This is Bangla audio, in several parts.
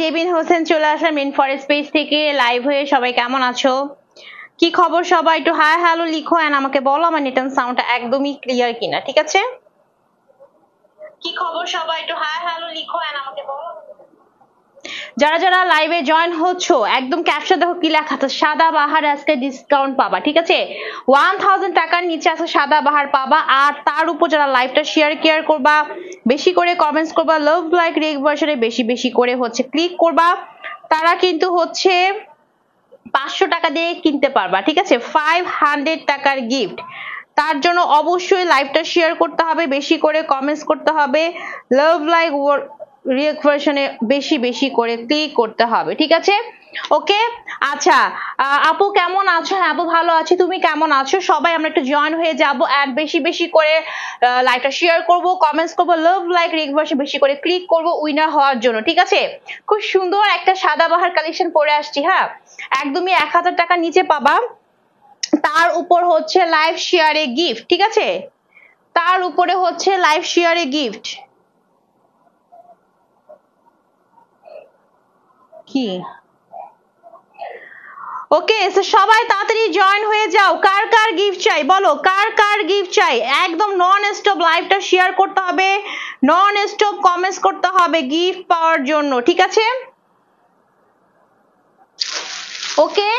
জেবিন হোসেন চলে আসলাম মেন ফরেস্ট পেজ থেকে। লাইভ হয়ে সবাই কেমন আছো? কি খবর সবাই? একটু হাই হ্যালো লিখো এন্ড আমাকে বলো আমার নেটন সাউন্ডটা একদমই ক্লিয়ার কিনা, ঠিক আছে? কি খবর সবাই? একটু হাই হ্যালো লিখো এন্ড আমাকে বলো। যারা যারা লাইভে জয়েন হচ্ছো, একদম ক্যাপশন দেখো কি লেখা আছে? সাদা বাহার আজকে ডিসকাউন্ট পাবা, ঠিক আছে? ওয়ান থাউজেন্ড টাকার নিচে আছে সাদা বাহার পাবা, আর তার উপর যারা লাইভটা শেয়ার কেয়ার করবা, বেশি করে কমেন্টস করবা লাভ লাইক রেক ভার্সনে বেশি বেশি করে হচ্ছে ক্লিক করবা, তারা কিন্তু হচ্ছে পাঁচশো টাকা দিয়ে কিনতে পারবা, ঠিক আছে? ফাইভ হান্ড্রেড টাকার গিফট তার জন্য অবশ্যই লাইভটা শেয়ার করতে হবে, বেশি করে কমেন্টস করতে হবে। লাভ লাইক রিয়েক্ট বেশি বেশি করে ক্লিক করতে হবে, ঠিক আছে? ওকে আচ্ছা আপু কেমন আছো? হ্যাঁ আপু ভালো আছি। তুমি কেমন আছো? সবাই আমরা একটু জয়েন হয়ে যাব অ্যান্ড বেশি বেশি করে লাইকটা শেয়ার করব কমেন্টস করব লাভ লাইক রিক বেশি করে ক্লিক করব উইনার হওয়ার জন্য, ঠিক আছে? খুব সুন্দর একটা সাদাবাহার কালেকশন পরে আসছি হ্যাঁ? একদমই এক হাজার টাকা নিচে পাবা। তার উপর হচ্ছে লাইভ শেয়ারে গিফট ঠিক আছে? তার উপরে হচ্ছে লাইভ শেয়ারে গিফট কি? ওকে সবাই তাড়াতাড়ি জয়েন হয়ে যাও। কার কার গিফট চাই? বলো, কার কার গিফট চাই? একদম নন স্টপ লাইভটা শেয়ার করতে হবে নন স্টপ কমেন্টস করতে হবে গিফট পাওয়ার জন্য, ঠিক আছে? ওকে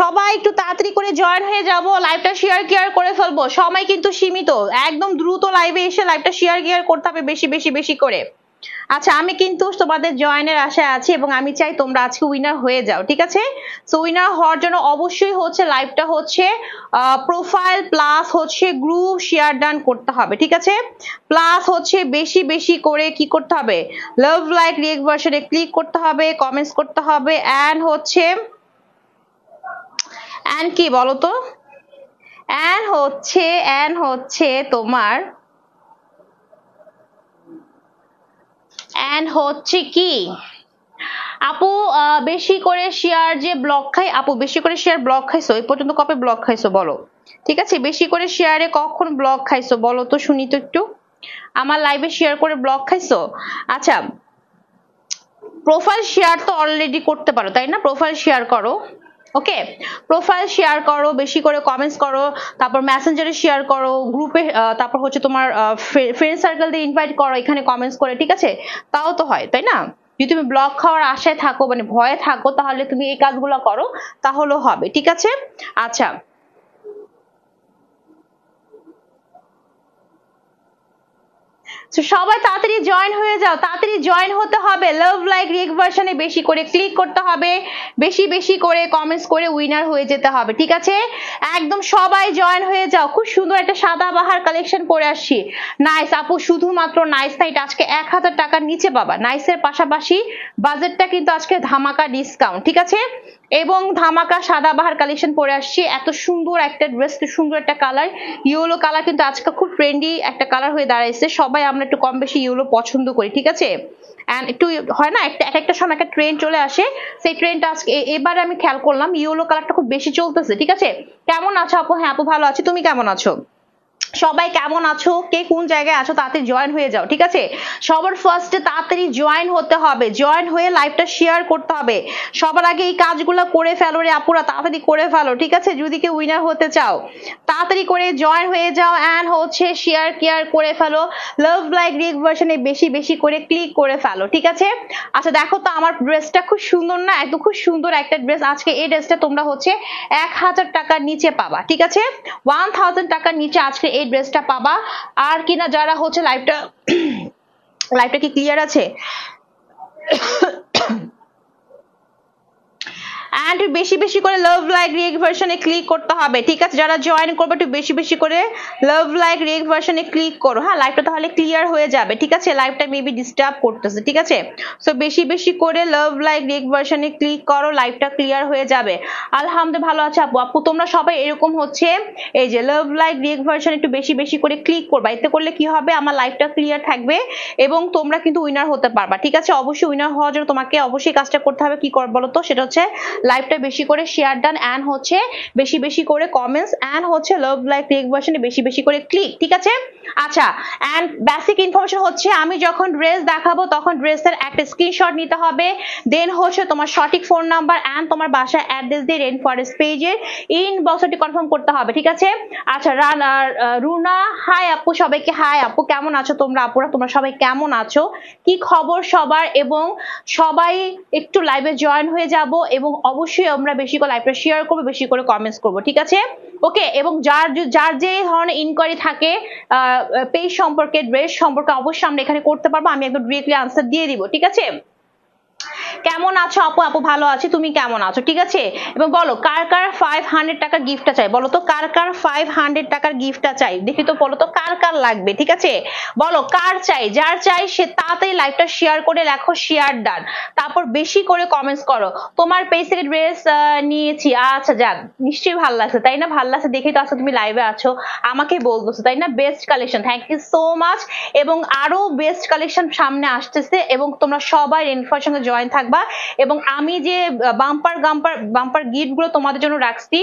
সবাই একটু তাড়াতাড়ি করে জয়েন হয়ে যাব লাইভটা শেয়ার কেয়ার করে ফেলব। সময় কিন্তু সীমিত। একদম দ্রুত লাইভে এসে লাইভটা শেয়ার কেয়ার করতে হবে বেশি বেশি বেশি করে। আচ্ছা আমি কিন্তু তোমাদের জয়েনের আশায় আছি এবং আমি চাই তোমরা আজকে উইনার হয়ে যাও, ঠিক আছে? সো উইনার হওয়ার জন্য অবশ্যই হচ্ছে লাইভটা হচ্ছে প্রোফাইল প্লাস হচ্ছে গ্রুপ শেয়ার ডান করতে হবে, ঠিক আছে? প্লাস হচ্ছে বেশি বেশি করে কি করতে হবে? লাভ লাইক রিয়েক্ট ভার্সনে ক্লিক করতে হবে কমেন্টস করতে হবে অ্যান্ড হচ্ছে অ্যান্ড কি বলো তো? অ্যান্ড হচ্ছে অ্যান্ড হচ্ছে তোমার অ্যান্ড হচ্ছে কি? আপু বেশি করে শেয়ার যে ব্লক খাই, আপু, বেশি করে শেয়ার ব্লক খাইছো? এই পর্যন্ত কবে ব্লক খাইছো বলো? ঠিক আছে? বেশি করে শেয়ারে কখন ব্লক খাইছো বলো তো শুনি তো একটু। আমার লাইভে শেয়ার করে ব্লক খাইছো? আচ্ছা প্রোফাইল শেয়ার তো অলরেডি করতে পারো, তাই না? প্রোফাইল শেয়ার করো। ওকে প্রোফাইল শেয়ার করো, বেশি করে কমেন্টস করো, তারপর মেসেঞ্জারে শেয়ার করো গ্রুপে তারপর হচ্ছে তোমার ফ্রেন্ড সার্কেল দিয়ে ইনভাইট করো, এখানে কমেন্টস করে, ঠিক আছে? তাও তো হয়, তাই না? যদি তুমি ব্লগ খাওয়ার আশায় থাকো মানে ভয়ে থাকো, তাহলে তুমি এই কাজগুলো করো, তাহলেও হবে, ঠিক আছে? আচ্ছা সবাই তাড়াতাড়ি জয়েন হয়ে যাও। তাড়াতাড়ি জয়েন হতে হবে। লাভ লাইক রিক ভার্সনে বেশি করে ক্লিক করতে হবে। বেশি বেশি করে কমেন্টস করে উইনার হয়ে যেতে হবে, ঠিক আছে? একদম সবাই জয়েন হয়ে যাও। খুব সুন্দর একটা সাদা বাহার কালেকশন পরে আসছি। নাইস আপু, শুধুমাত্র নাইস নাইট আজকে এক হাজার টাকার নিচে পাবা নাইসের পাশাপাশি বাজেটটা কিন্তু আজকে ধামাকা ডিসকাউন্ট ঠিক আছে? এবং ধামাকা সাদা বাহার কালেকশন পরে আসছি। এত সুন্দর একটা ড্রেস সুন্দর একটা কালার ইয়েলো কালার কিন্তু আজকে খুব ট্রেন্ডি একটা কালার হয়ে দাঁড়াইছে। সবাই আমরা একটু কম বেশি ইয়েলো পছন্দ করি, ঠিক আছে? অ্যান্ড একটু হয় না, একটা, এক একটা সময় একটা ট্রেন চলে আসে। সেই ট্রেনটা আজকে এবারে আমি খেয়াল করলাম ইউলো কালারটা খুব বেশি চলতেছে, ঠিক আছে? কেমন আছো আপু? হ্যাঁ আপু, ভালো আছি। তুমি কেমন আছো? সবাই কেমন আছো? কে কোন জায়গায় আছো? তাড়াতাড়ি জয়েন হয়ে যাও, ঠিক আছে? সবার ফার্স্টে তাড়াতাড়ি জয়েন হতে হবে। জয়েন হয়ে লাইভটা শেয়ার করতে হবে। সবার আগে এই কাজগুলো করে ফেলো রে আপুরা, তাড়াতাড়ি করে ফেলো, ঠিক আছে? যদি কেউ উইনার হতে চাও, তাড়াতাড়ি করে জয়েন হয়ে যাও অ্যান্ড হচ্ছে শেয়ার কেয়ার করে ফেলো। লাভ লাইক রিক ভার্সনে বেশি বেশি করে ক্লিক করে ফেলো, ঠিক আছে? আচ্ছা দেখো তো আমার ড্রেসটা খুব সুন্দর না, একদম খুব সুন্দর একটা ড্রেস আজকে এই ড্রেসটা তোমরা হচ্ছে এক হাজার টাকার নিচে পাবা, ঠিক আছে? ওয়ান থাউজেন্ড টাকার নিচে আজকে এই ড্রেসটা পাবা। আর কিনা যারা হচ্ছে লাইভটা লাইভটা কি ক্লিয়ার আছে? অ্যান্ড বেশি বেশি করে লাভ লাইক রিয়েক্ট ভার্সনে ক্লিক করতে হবে, ঠিক আছে? যারা জয়েন করবে একটু বেশি বেশি করে লাভ লাইক রিয়েক্ট ভার্সনে ক্লিক করো হ্যাঁ? লাইভটা তাহলে ক্লিয়ার হয়ে যাবে, ঠিক আছে? লাইভটা মেবি ডিস্টার্ব করতেছে, ঠিক আছে? সো বেশি বেশি করে লাভ লাইক রিয়েক্ট ভার্সনে ক্লিক করো লাইভটা ক্লিয়ার হয়ে যাবে। আলহামদুলিল্লাহ, ভালো আছে আপু। আপু, তোমরা সবাই এরকম হচ্ছে, এই যে লাভ লাইক রিয়েক্ট ভার্সন একটু বেশি বেশি করে ক্লিক করবা, এতে করলে কি হবে? আমার লাইভটা ক্লিয়ার থাকবে এবং তোমরা কিন্তু উইনার হতে পারবা, ঠিক আছে? অবশ্যই উইনার হওয়ার জন্য তোমাকে অবশ্যই কাজটা করতে হবে। কি কর বলো তো? সেটা হচ্ছে লাইভটা বেশি করে শেয়ার ডান অ্যান্ড হচ্ছে বেশি বেশি করে কমেন্টস অ্যান্ড হচ্ছে লাভ লাইক রিক ভার্সনে বেশি বেশি করে ক্লিক ঠিক আছে? আচ্ছা অ্যান্ড বেসিক ইনফরমেশন হচ্ছে আমি যখন ড্রেস দেখাবো তখন ড্রেসের একটা স্ক্রিনশট নিতে হবে দেন হচ্ছে তোমার সঠিক ফোন নাম্বার অ্যান্ড তোমার বাসায় অ্যাড্রেস দিয়ে রেন ফরেস্ট পেজের ইনবক্সটি কনফার্ম করতে হবে, ঠিক আছে? আচ্ছা রান আর রুনা হাই আপু, সবাইকে হাই আপু, কেমন আছো তোমরা আপুরা? তোমরা সবাই কেমন আছো? কি খবর সবার? এবং সবাই একটু লাইভে জয়েন হয়ে যাব এবং অবশ্যই আমরা বেশি করে লাইভটা শেয়ার করব, বেশি করে কমেন্টস করব, ঠিক আছে? ওকে এবং যার যার যে ধরনের ইনকোয়ারি থাকে পেজ সম্পর্কে ড্রেস সম্পর্কে অবশ্যই আমরা এখানে করতে পারব, আমি একদম ডিরেক্টলি আনসার দিয়ে দিব, ঠিক আছে? কেমন আছো আপু? আপু ভালো আছি, তুমি কেমন আছো? ঠিক আছে? এবং বলো, কার কার ফাইভ হান্ড্রেড টাকার গিফটটা চাই? বলো তো, কার কার ফাইভ হান্ড্রেড টাকার গিফটটা চাই? দেখি তো, বলো তো, কার কার লাগবে? ঠিক আছে? বলো, কার চাই? যার চাই, সে তাড়াতাড়ি লাইভটা শেয়ার করে লেখো শেয়ার ডান তারপর বেশি করে কমেন্টস করো। তোমার পেজ থেকে ড্রেস নিয়েছি। আচ্ছা যাক, নিশ্চয়ই ভালো লাগছে, তাই না? ভালো লাগছে দেখে তো আজকে তুমি লাইভে আছো। আমাকে বলতেছো, তাই না? Best collection thank you so much এবং আরও বেস্ট কালেকশন সামনে আসতেছে, এবং তোমরা সবাই রেনফার সঙ্গে জয়েন থাকবা। এবং আমি যে বাম্পার গাম্পার বাম্পার গিফটগুলো তোমাদের জন্য রাখছি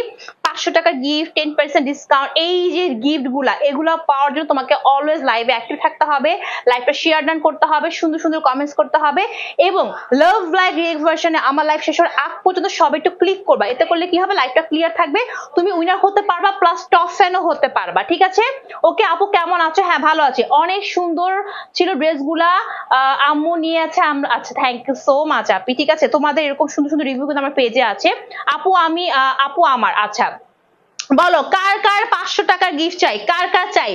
পাঁচশো টাকার গিফট টেন পার্সেন্ট ডিসকাউন্ট এই যে গিফটগুলা, এগুলো পাওয়ার জন্য তোমাকে অলওয়েজ লাইভে অ্যাক্টিভ থাকতে হবে লাইভটা শেয়ার ডান করতে হবে, সুন্দর সুন্দর কমেন্টস করতে হবে এবং লাভ লাইভ রিয়েক ভার্সনে আমার লাইভ শেষ হওয়ার আগ পর্যন্ত সবাই একটু ক্লিক করবা। এতে করলে কি হবে? লাইভটা ক্লিয়ার থাকবে। তুমি উইনার হতে পারবা প্লাস টপ ফ্যানও হতে পারবা। ঠিক আছে? ওকে আপু কেমন আছো? হ্যাঁ ভালো আছে। অনেক সুন্দর ছিল ড্রেসগুলা আম্মু নিয়ে আছে আচ্ছা থ্যাংক ইউ সো মাচ আপি। ঠিক আছে? তোমাদের এরকম সুন্দর সুন্দর রিভিউ কিন্তু আমার পেজে আছে। আপু, আমি আপু আমার আচ্ছা। বলো, কার কার পাঁচশো টাকার গিফট চাই? কার কার চাই?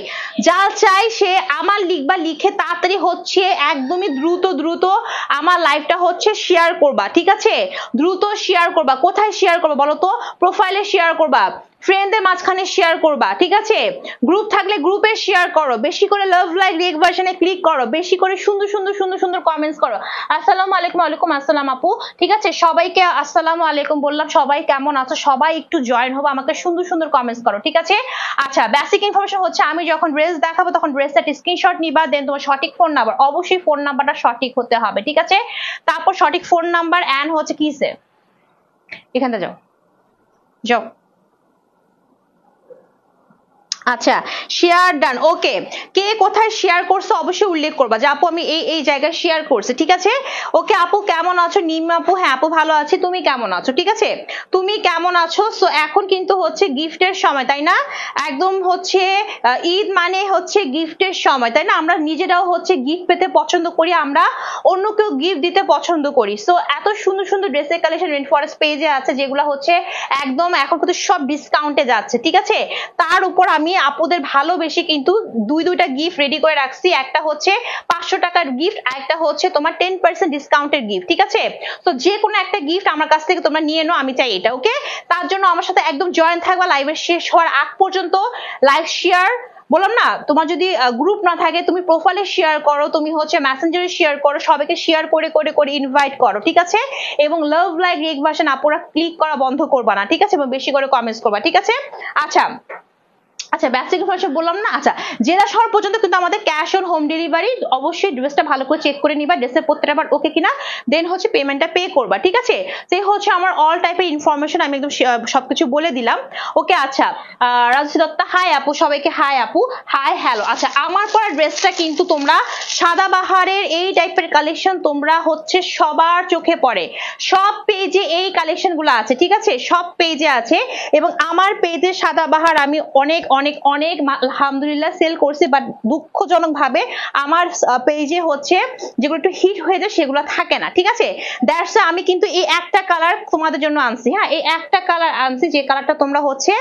যা চাই সে আমার লিখবা লিখে তাড়াতাড়ি হচ্ছে একদমই দ্রুত দ্রুত আমার লাইভটা হচ্ছে শেয়ার করবা, ঠিক আছে? দ্রুত শেয়ার করবা। কোথায় শেয়ার করবা বলো তো? প্রোফাইলে শেয়ার করবা। ফ্রেন্ডদের মাঝখানে শেয়ার করবা, ঠিক আছে? গ্রুপ থাকলে গ্রুপে শেয়ার করো, বেশি করে লাভ লাইক রিক ভার্সনে ক্লিক করো, বেশি করে সুন্দর সুন্দর সুন্দর সুন্দর কমেন্টস করো। আসসালামু আলাইকুম ওয়ালাইকুম আসসালাম আপু, ঠিক আছে? সবাইকে আসসালামু আলাইকুম বললাম, সবাই কেমন আছো? সবাই একটু জয়েন হব আমাকে সুন্দর সুন্দর কমেন্টস করো, ঠিক আছে? আচ্ছা বেসিক ইনফরমেশন হচ্ছে, আমি যখন ড্রেস দেখাবো, তখন ড্রেসটা স্ক্রিনশট নিবা দেন তোমার সঠিক ফোন নাম্বার অবশ্যই ফোন নাম্বারটা সঠিক হতে হবে, ঠিক আছে? তারপর সঠিক ফোন নাম্বার অ্যান্ড হচ্ছে কিসে? এখানটা যাও। যাও। আচ্ছা শেয়ার ডান ওকে কে কোথায় শেয়ার করছে অবশ্যই উল্লেখ করবা। যে আপু, আমি এই এই জায়গায় শেয়ার করছি, ঠিক আছে? ওকে, আপু কেমন আছো? নিম আপু হ্যাঁ আপু ভালো আছি, তুমি কেমন আছো? ঠিক আছে? তুমি কেমন আছো? সো এখন কিন্তু হচ্ছে গিফটের সময়, তাই না? একদম হচ্ছে ঈদ মানে হচ্ছে গিফটের সময়, তাই না? আমরা নিজেরাও হচ্ছে গিফট পেতে পছন্দ করি, আমরা অন্য কেউ গিফট দিতে পছন্দ করি। সো এত সুন্দর সুন্দর ড্রেসের কালেকশন রেন ফরেস্ট পেজে আছে, যেগুলো হচ্ছে একদম এখন কিন্তু সব ডিসকাউন্টে যাচ্ছে, ঠিক আছে? তার উপর আমি আপুদের ভালোবেসে কিন্তু দুই দুইটা গিফট রেডি করে রাখছি। একটা হচ্ছে পাঁচশো টাকার গিফট আর একটা হচ্ছে তোমার টেন পার্সেন্ট ডিসকাউন্টের গিফট ঠিক আছে? তো যে কোনো একটা গিফট আমার কাছ থেকে তোমরা নিয়ে নাও, আমি চাই এটা ওকে তার জন্য আমার সাথে একদম জয়েন থাকবা লাইভের শেষ হওয়ার আগ পর্যন্ত লাইভ শেয়ার বললাম না, তোমার যদি গ্রুপ না থাকে, তুমি প্রোফাইলে শেয়ার করো, তুমি হচ্ছে মেসেঞ্জারে শেয়ার করো, সবাইকে শেয়ার করে করে করে ইনভাইট করো, ঠিক আছে? এবং লাভ লাইক রিক ভার্সন আপুরা ক্লিক করা বন্ধ করবা না, ঠিক আছে? এবং বেশি করে কমেন্টস করবা, ঠিক আছে? আচ্ছা আচ্ছা বেসিক ইনফরমেশন বললাম না? আচ্ছা জেলা শহর পর্যন্ত কিন্তু আমাদের ক্যাশ অন হোম ডেলিভারি অবশ্যই ড্রেসটা ভালো করে চেক করে নিবা ড্রেসের প্রত্যেকটা বার ওকে কিনা? দেন হচ্ছে পেমেন্টটা পে করবা, ঠিক আছে? সেই হচ্ছে আমার অল টাইপের ইনফরমেশন আমি একদম সবকিছু বলে দিলাম। ওকে আচ্ছা রাজশ্রী দত্তা হাই আপু, সবাইকে হাই আপু। হাই হ্যালো আচ্ছা আমার পরা ড্রেসটা কিন্তু তোমরা সাদা বাহারের এই টাইপের কালেকশন তোমরা হচ্ছে সবার চোখে পড়ে। সব পেজে এই কালেকশনগুলো আছে, ঠিক আছে? সব পেজে আছে। এবং আমার পেজে সাদা বাহার আমি অনেক অনেক অনেক অনেক আলহামদুলিল্লাহ সেল করছি বাট দুঃখজনক ভাবে আমার পেজে হচ্ছে যেগুলো একটু হিট হয়ে যায়, সেগুলো থাকে না, ঠিক আছে? দ্যাটস আমি কিন্তু এই একটা কালার তোমাদের জন্য আনছি হ্যাঁ? এই একটা কালার আনছি, যে কালারটা তোমরা হচ্ছে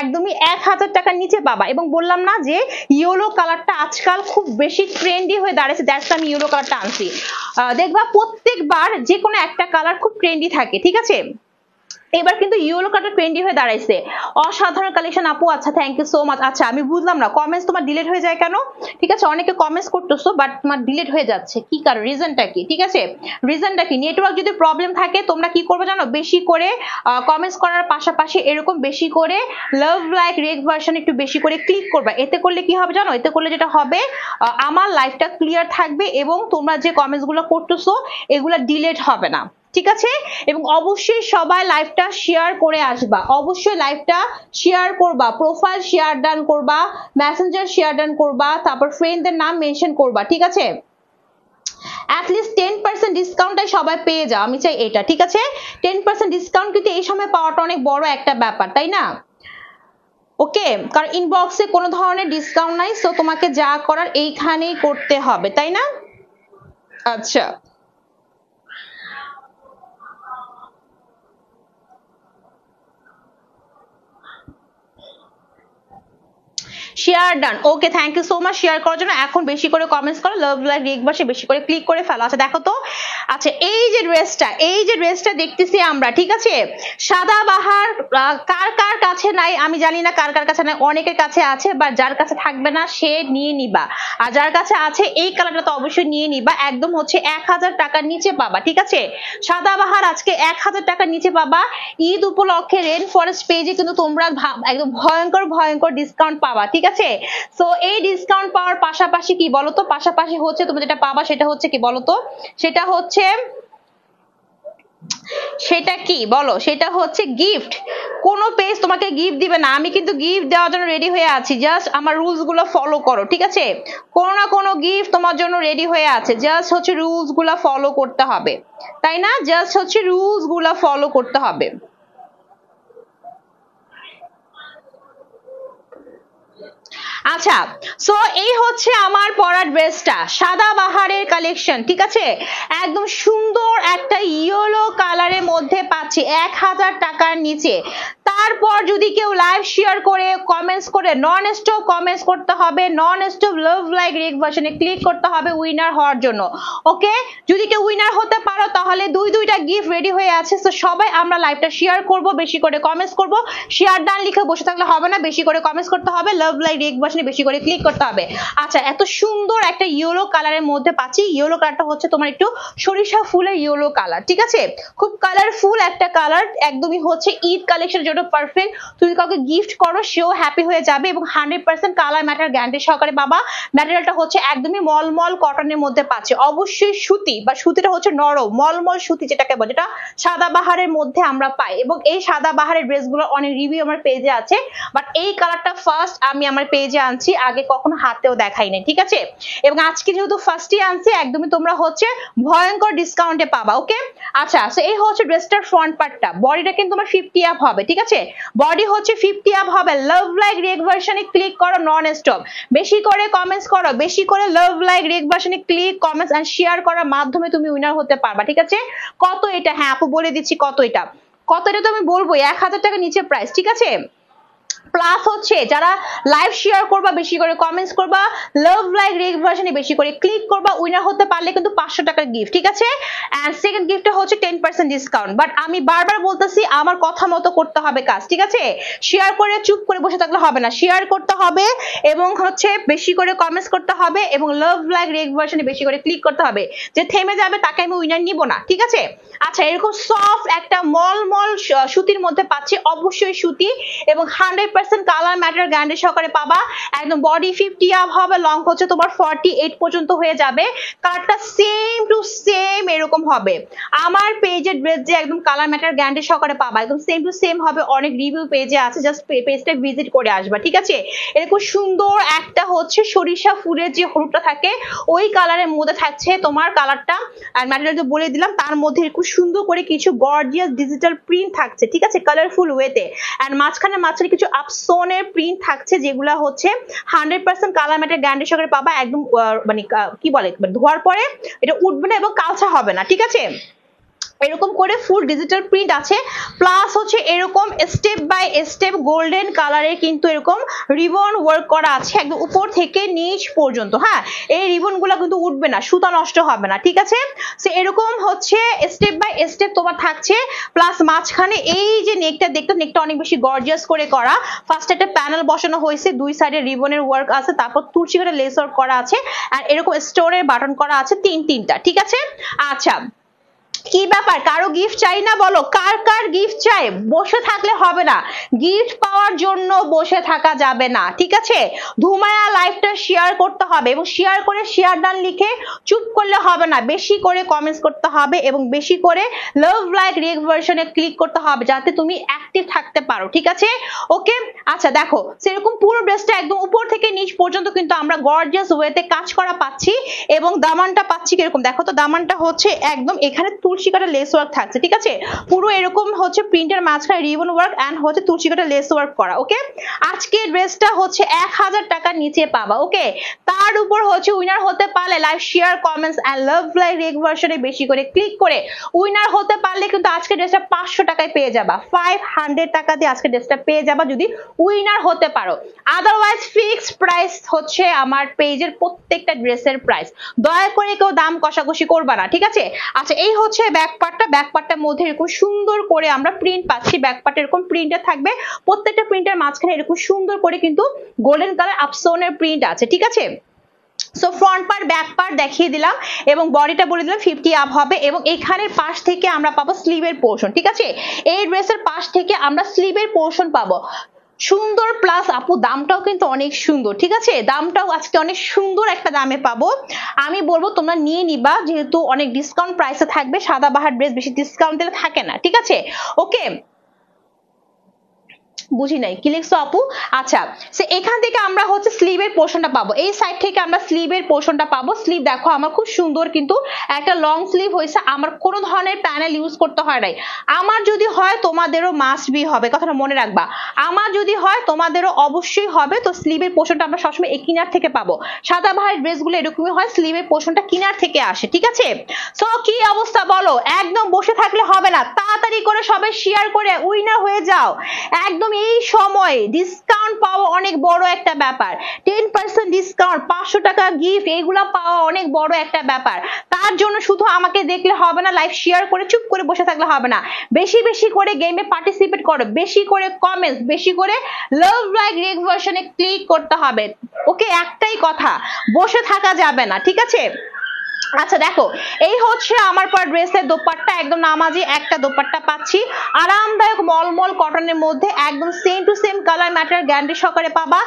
একদমই এক হাজার টাকার নিচে পাবা। এবং বললাম না যে ইয়েলো কালারটা আজকাল খুব বেশি ট্রেন্ডি হয়ে দাঁড়িয়েছে দ্যাটস আমি ইয়েলো কালারটা আনছি। দেখবা প্রত্যেকবার যে কোনো একটা কালার খুব ট্রেন্ডি থাকে, ঠিক আছে? এবার কিন্তু ইউলো কার্ডটা ট্রেন্ডি হয়ে দাঁড়াইছে। অসাধারণ কালেকশন আপু আচ্ছা থ্যাংক ইউ সো মাচ আচ্ছা আমি বুঝলাম না কমেন্টস তোমার ডিলিট হয়ে যায় কেন? ঠিক আছে, অনেকে কমেন্টস করতেছো বাট তোমার ডিলিট হয়ে যাচ্ছে। কি কারণ? রিজনটা কি? ঠিক আছে? রিজনটা কি? নেটওয়ার্ক যদি প্রবলেম থাকে, তোমরা কি করবে জানো? বেশি করে কমেন্টস করার পাশাপাশি এরকম বেশি করে লাভ লাইক রেক ভার্সন একটু বেশি করে ক্লিক করবে। এতে করলে কি হবে জানো? এতে করলে যেটা হবে আমার লাইফটা ক্লিয়ার থাকবে এবং তোমরা যে কমেন্টসগুলো করতেছো, এগুলো ডিলেট হবে না। ঠিক আছে? এবং অবশ্যই সবাই লাইভটা শেয়ার করে আসবা। অবশ্যই লাইভটা শেয়ার করবা প্রোফাইল শেয়ার ডান করবা মেসেঞ্জার শেয়ার ডান করবা, তারপর ফ্রেন্ডদের নাম মেনশন করবা, ঠিক আছে? অ্যাটলিস্ট টেন পার্সেন্ট ডিসকাউন্টটাই সবাই পেয়ে যাও, আমি চাই এটা, ঠিক আছে? টেন পার্সেন্ট ডিসকাউন্ট কিন্তু এই সময় পাওয়াটা অনেক বড় একটা ব্যাপার, তাই না? ওকে কারণ ইনবক্সে কোনো ধরনের ডিসকাউন্ট নাই সো তোমাকে যা করার এইখানেই করতে হবে, তাই না? আচ্ছা। Share done okay thank you so much share করার জন্য এখন বেশি করে কমেন্টস করো লাভ লাইক রিক বাসে বেশি করে ক্লিক করে ফেলো। আচ্ছা দেখো তো। আচ্ছা এই যে ড্রেসটা এই যে ড্রেসটা দেখতেছি আমরা, ঠিক আছে? সাদা বাহার কার কার কাছে নাই? আমি জানি না কার কার কাছে নাই, অনেকের কাছে আছে বা যার কাছে থাকবে না, সে নিয়ে নিবা। আর যার কাছে আছে, এই কালারটা তো অবশ্যই নিয়ে নিবা। একদম হচ্ছে এক হাজার টাকার নিচে পাবা, ঠিক আছে? সাদা বাহার আজকে এক হাজার টাকার নিচে পাবা। ঈদ উপলক্ষে রেন ফরেস্ট পেজে কিন্তু তোমরা একদম ভয়ঙ্কর ভয়ঙ্কর ডিসকাউন্ট পাবা, ঠিক আছে? সো এই ডিসকাউন্ট পাওয়ার পাশাপাশি কি বলতো? পাশাপাশি হচ্ছে তুমি যেটা পাবা সেটা হচ্ছে কি বলতো? সেটা হচ্ছে, সেটা কি বলো? সেটা হচ্ছে গিফট কোন পেজ তোমাকে গিফট দিবে না। আমি কিন্তু গিফট দেওয়ার জন্য রেডি হয়ে আছি। জাস্ট আমার রুলসগুলো ফলো করো, ঠিক আছে? কোনো না কোনো গিফট তোমার জন্য রেডি হয়ে আছে। জাস্ট হচ্ছে রুলসগুলা ফলো করতে হবে। তাই না? জাস্ট হচ্ছে রুলসগুলা ফলো করতে হবে। আচ্ছা সো এই হচ্ছে আমার পরা ড্রেসটা, সাদা বাহারের কালেকশন ঠিক আছে? একদম সুন্দর একটা ইয়েলো কালারের মধ্যে পাচ্ছি, এক হাজার টাকার নিচে। তারপর যদি কেউ লাইভ শেয়ার করে কমেন্টস করে নন স্টপ কমেন্টস করতে হবে নন স্টপ লাভ লাইক রিক ভার্সনে ক্লিক করতে হবে উইনার হওয়ার জন্য ওকে যদি কেউ উইনার হতে পারো, তাহলে দুই দুইটা গিফট রেডি হয়ে আছে তো সবাই আমরা লাইভটা শেয়ার করব, বেশি করে কমেন্টস করব। শেয়ার ডান লিখে বসে থাকলে হবে না, বেশি করে কমেন্টস করতে হবে লাভ লাইক রিক বেশি করে ক্লিক করতে হবে। আচ্ছা এত সুন্দর একটা ইয়েলো কালারের মধ্যে পাচ্ছি। ইয়েলো কালারটা হচ্ছে তোমার একটু সরিষা ফুলের ইয়েলো কালার ঠিক আছে? খুব কালারফুল একটা কালার একদমই হচ্ছে ঈদ কালেকশনের জন্য পারফেক্ট তুমি কাউকে গিফট করো, সেও হ্যাপি হয়ে যাবে এবং hundred percent colour matter guarantee সহকারে বাবা ম্যাটেরিয়ালটা হচ্ছে একদমই মলমল কটনের মধ্যে পাচ্ছে। অবশ্যই সুতি বা সুতিটা হচ্ছে নরম, মলমল সুতি যেটাকে বলে, যেটা সাদা বাহারের মধ্যে আমরা পাই। এবং এই সাদা বাহারের ড্রেসগুলো অনেক রিভিউ আমার পেজে আছে। বাট এই কালারটা ফার্স্ট আমি আমার পেজে আনছি, আগে কখনো হাতেও দেখাই নাই, ঠিক আছে? এবং আজকে যেহেতু ফার্স্টই আনছি, একদমই তোমরা হচ্ছে ভয়ঙ্কর ডিসকাউন্টে পাবা ওকে আচ্ছা সো এই হচ্ছে ড্রেসটার ফ্রন্ট পার্টটা বডিটা কিন্তু তোমার ফিফটি আপ হবে, ঠিক আছে? বডি হচ্ছে ফিফটি আপ হবে লাভ লাইক রেক ভার্সনে ক্লিক করো নন স্টপ বেশি করে কমেন্টস করো, বেশি করে লাভ লাইক রেক ভার্সনে ক্লিক কমেন্টস এন্ড শেয়ার করার মাধ্যমে তুমি উইনার হতে পারবা, ঠিক আছে? কত এটা? হ্যাঁ আপু বলে দিচ্ছি কত এটা? কত এটা তো আমি বলব এক হাজার টাকা নিচে প্রাইস ঠিক আছে? প্লাস হচ্ছে যারা লাইভ শেয়ার করবা বেশি করে কমেন্টস করবা লাভ লাইক রেক ভার্সনে বেশি করে ক্লিক করবা উইনার হতে পারলে কিন্তু পাঁচশো টাকার গিফট ঠিক আছে? অ্যান্ড সেকেন্ড গিফটটা হচ্ছে টেন পার্সেন্ট ডিসকাউন্ট বাট আমি বারবার বলতেছি, আমার কথা মতো করতে হবে কাজ, ঠিক আছে? শেয়ার করে, চুপ করে বসে থাকলে হবে না। শেয়ার করতে হবে এবং হচ্ছে বেশি করে কমেন্টস করতে হবে এবং লাভ লাইক রেক ভার্সনে বেশি করে ক্লিক করতে হবে। যে থেমে যাবে তাকে আমি উইনার নিব না, ঠিক আছে? আচ্ছা এরকম সফট একটা মল মল সুতির মধ্যে পাচ্ছি অবশ্যই সুতি এবং হান্ড্রেড পার্সেন্ট কালার ম্যাটার গ্যান্ডের সহকারে পাবা। একদম বডি ফিফটি আপ হবে লং হচ্ছে তোমার ফর্টি এইট পর্যন্ত হয়ে যাবে। কালারটা সেম টু সেম এরকম হবে। আমার পেজের ড্রেস যে একদম কালার ম্যাটার গ্যান্ডের সহকারে পাবা। একদম সেম টু সেম হবে, অনেক রিভিউ পেজে আছে। জাস্ট পেজটা ভিজিট করে আসবা, ঠিক আছে? এরকম সুন্দর একটা হচ্ছে সরিষা ফুলের যে হলুদটা থাকে, ওই কালারের মধ্যে থাকছে তোমার কালারটা আর ম্যাটেরিয়াল তো বলে দিলাম, তার মধ্যে এরকম সুন্দর করে কিছু গর্জিয়াস ডিজিটাল প্রিন্ট থাকছে, ঠিক আছে? কালারফুল ওয়েতে অ্যান্ড মাঝখানে মাঝখানে কিছু আপসোনের প্রিন্ট থাকছে যেগুলা হচ্ছে হান্ড্রেড পার্সেন্ট কালার ম্যাটের গ্যান্ডের সঙ্গে পাবা, একদম মানে কি বলে, ধোয়ার পরে এটা উঠবে না এবং কালচা হবে না, ঠিক আছে? এরকম করে ফুল ডিজিটাল প্রিন্ট আছে। প্লাস হচ্ছে এরকম স্টেপ বাই স্টেপ গোল্ডেন কালারের কিন্তু এরকম রিবন ওয়ার্ক করা আছে একদম উপর থেকে নিচ পর্যন্ত। হ্যাঁ এই রিবনগুলো কিন্তু উঠবে না, সুতা নষ্ট হবে না, ঠিক আছে? সে এরকম হচ্ছে স্টেপ বাই স্টেপ তোমার থাকছে। প্লাস মাঝখানে এই যে নেকটা দেখতে নেকটা অনেক বেশি গর্জিয়াস করে করা। ফার্স্ট একটা প্যানেল বসানো হয়েছে, দুই সাইডে রিবনের ওয়ার্ক আছে, তারপর তুলসী করে লেস ওয়ার্ক করা আছে। আর এরকম স্টোরের বাটন করা আছে তিন তিনটা, ঠিক আছে? আচ্ছা কি ব্যাপার? কারও গিফট চাই না বলো? কার কার গিফট চাই? বসে থাকলে হবে না। গিফট পাওয়ার জন্য বসে থাকা যাবে না, ঠিক আছে? ধুমায়া লাইভটা শেয়ার করতে হবে এবং শেয়ার করে শেয়ার ডান লিখে চুপ করলে হবে না। বেশি করে কমেন্টস করতে হবে এবং বেশি করে লাভ লাইক রিয়েক্ট ভার্সনে ক্লিক করতে হবে যাতে তুমি অ্যাক্টিভ থাকতে পারো, ঠিক আছে? ওকে আচ্ছা দেখো, সেরকম পুরো ড্রেসটা একদম উপর থেকে নিচ পর্যন্ত কিন্তু আমরা গর্জিয়াস ওয়েতে কাজ করা পাচ্ছি এবং দামানটা পাচ্ছি কীরকম? দেখো তো, দামানটা হচ্ছে একদম এখানে তুলসী কাটা লেস ওয়ার্ক থাকছে, ঠিক আছে? পুরো এরকম হচ্ছে প্রিন্টের মাঝখানে রিবন ওয়ার্ক এন্ড হচ্ছে তুলসী কাটা লেস ওয়ার্ক করা ওকে আজকে ড্রেসটা হচ্ছে এক হাজার টাকার নিচে পাবা ওকে তার উপর হচ্ছে উইনার হতে পারলে live share comments and love like react ভার্সনে বেশি করে ক্লিক করে উইনার হতে পারলে কিন্তু আজকে ড্রেসটা পাঁচশো টাকায় পেয়ে যাবা ফাইভ হান্ড্রেড টাকা দিয়ে আজকে ড্রেসটা পেয়ে যাবা যদি উইনার হতে পারো। আদারওয়াইজ ফিক্সড প্রাইস হচ্ছে আমার পেজের প্রত্যেকটা ড্রেসের প্রাইস দয়া করে কেউ দাম কষাকষি করবা না, ঠিক আছে? আচ্ছা এই হচ্ছে ব্যাক পার্টটা ব্যাক পার্টটার মধ্যে এরকম সুন্দর করে আমরা প্রিন্ট পাচ্ছি। ব্যাক পার্ট এরকম প্রিন্টে থাকবে। প্রত্যেকটা প্রিন্টের মাঝখানে এরকম সুন্দর করে কিন্তু গোল্ডেন কালার আপসোনের প্রিন্ট আছে, ঠিক আছে? So front part back part দেখিয়ে দিলাম এবং বডিটা বলে দিলাম ফিফটি আপ হবে এবং এখানের পাশ থেকে আমরা পাবো স্লিভের পোর্শন ঠিক আছে? এই ড্রেসের পাশ থেকে আমরা স্লিভের পোর্শন পাবো। সুন্দর প্লাস আপু দামটাও কিন্তু অনেক সুন্দর, ঠিক আছে? দামটাও আজকে অনেক সুন্দর একটা দামে পাবো। আমি বলব তোমরা নিয়ে নিবা, যেহেতু অনেক ডিসকাউন্ট প্রাইসে থাকবে, সাদা বাহার ড্রেস বেশি ডিসকাউন্ট দিলে থাকে না, ঠিক আছে? ওকে বুঝি নাই। কি লিখছো আপু? আচ্ছা সে এখান থেকে আমরা হচ্ছে স্লিভের পোর্শনটা পাবো। এই সাইড থেকে আমরা স্লিভের পোর্শনটা পাবো। স্লিভ দেখো, আমার খুব সুন্দর কিন্তু একটা লং স্লিভ হয়েছে। আমার কোনো ধরনের প্যানেল ইউজ করতে হয় নাই। আমার যদি হয়, তোমাদেরও মাস্ট বি হবে। কথাটা মনে রাখবা। আমার যদি হয়, তোমাদেরও অবশ্যই হবে। তো স্লিভের পোর্শনটা আমরা সবসময় এই কিনার থেকে পাবো। সাদা ভাইয়ের ড্রেসগুলো এরকমই হয় স্লিভের পোর্শনটা কিনার থেকে আসে। ঠিক আছে? সো কি অবস্থা বলো? একদম বসে থাকলে হবে না। তাড়াতাড়ি করে সবাই শেয়ার করে উইনার হয়ে যাও। একদম এই সময় ডিসকাউন্ট পাওয়া অনেক বড় একটা ব্যাপার। টেন পার্সেন্ট ডিসকাউন্ট পাঁচশো টাকা গিফট এগুলা পাওয়া অনেক বড় একটা ব্যাপার। তার জন্য শুধু আমাকে দেখলে হবে না লাইভ শেয়ার করে, চুপ করে বসে থাকলে হবে না। বেশি বেশি করে গেমে পার্টিসিপেট করো। বেশি করে কমেন্টস বেশি করে লাভ লাইক রেক ভার্সনে ক্লিক করতে হবে। ওকে, একটাই কথা, বসে থাকা যাবে না, ঠিক আছে? আচ্ছা দেখো, এই হচ্ছে আমার পর ড্রেসের দোপাট্টা, একদম নামাজি একটা দোপাট্টা পাচ্ছি। আরামদায়ক মলমল কটনের মধ্যে একদম same to same colour matter guarantee সহকারে পাবা।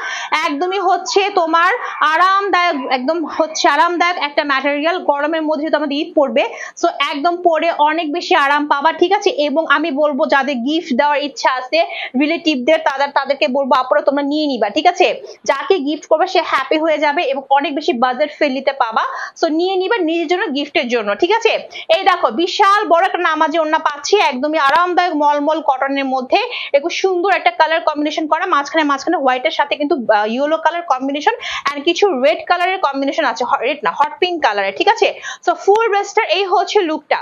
একদমই হচ্ছে তোমার আরামদায়ক, একদম হচ্ছে আরামদায়ক একটা ম্যাটেরিয়াল গরমের মধ্যে যেহেতু আমাদের ঈদ পড়বে সো একদম পরে অনেক বেশি আরাম পাবা, ঠিক আছে? এবং আমি বলব, যাদের গিফট দেওয়ার ইচ্ছা আছে রিলেটিভদের তাদের, তাদেরকে বলব আপনারা তোমরা নিয়ে নিবা ঠিক আছে? যাকে গিফট করবে, সে হ্যাপি হয়ে যাবে এবং অনেক বেশি বাজেট ফেলিতে পাবা। সো নিয়ে নিবা নিজের জন্য গিফটের জন্য, ঠিক আছে? এই দেখো, বিশাল বড় একটা নামাজি ওনা পাচ্ছি, একদমই আরামদায়ক মলমল কটনের মধ্যে। একটু সুন্দর একটা কালার কম্বিনেশন করা, মাঝখানে মাঝখানে হোয়াইটের সাথে কিন্তু ইয়েলো কালার কম্বিনেশন এন্ড কিছু রেড কালারের কম্বিনেশন আছে রেড না হট পিঙ্ক কালারের ঠিক আছে? সো ফুল ড্রেসটার এই হচ্ছে লুকটা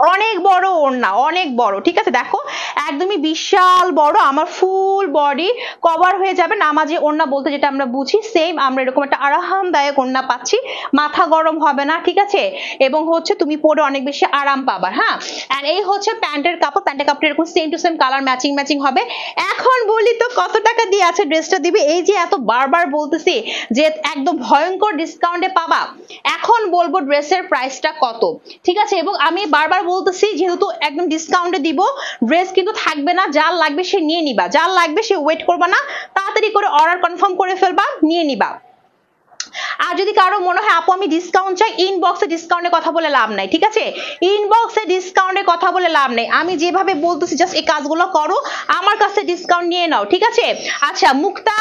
অনেক বড় ওড়না, অনেক বড়, ঠিক আছে? দেখো, একদমই বিশাল বড়, আমার ফুল বডি কভার হয়ে যাবে। নামাজে ওড়না বলতে যেটা আমরা বুঝি সেম আমরা এরকম একটা আরামদায়ক ওড়না পাচ্ছি। মাথা গরম হবে না, ঠিক আছে? এবং হচ্ছে তুমি পরে অনেক বেশি আরাম পাবা হ্যাঁ? এন্ড এই হচ্ছে প্যান্টের কাপড় প্যান্টের কাপড় এরকম same to same colour matching matching হবে। এখন বলি তো, কত টাকা দিয়ে আছে ড্রেসটা দিবে? এই যে এত বারবার বলতেছি যে একদম ভয়ঙ্কর ডিসকাউন্টে পাবা। এখন বলব ড্রেসের প্রাইসটা কত, ঠিক আছে? এবং আমি বারবার বলতেছি, যেহেতু একদম ডিসকাউন্টে দিব ড্রেস কিন্তু থাকবে না যার লাগবে সে নিয়ে নিবা। যার লাগবে সে ওয়েট করবা না, তাড়াতাড়ি করে অর্ডার কনফার্ম করে ফেলবা, নিয়ে নিবা। আর যদি কারও মনে হয়, আপু, আমি ডিসকাউন্ট চাই ইনবক্সে ডিসকাউন্টের কথা বলে লাভ নাই, ঠিক আছে? ইনবক্সে ডিসকাউন্টের কথা বলে লাভ নেই। আমি যেভাবে বলতেছি জাস্ট এই কাজগুলো করো, আমার কাছে ডিসকাউন্ট নিয়ে নাও, ঠিক আছে? আচ্ছা মুক্তা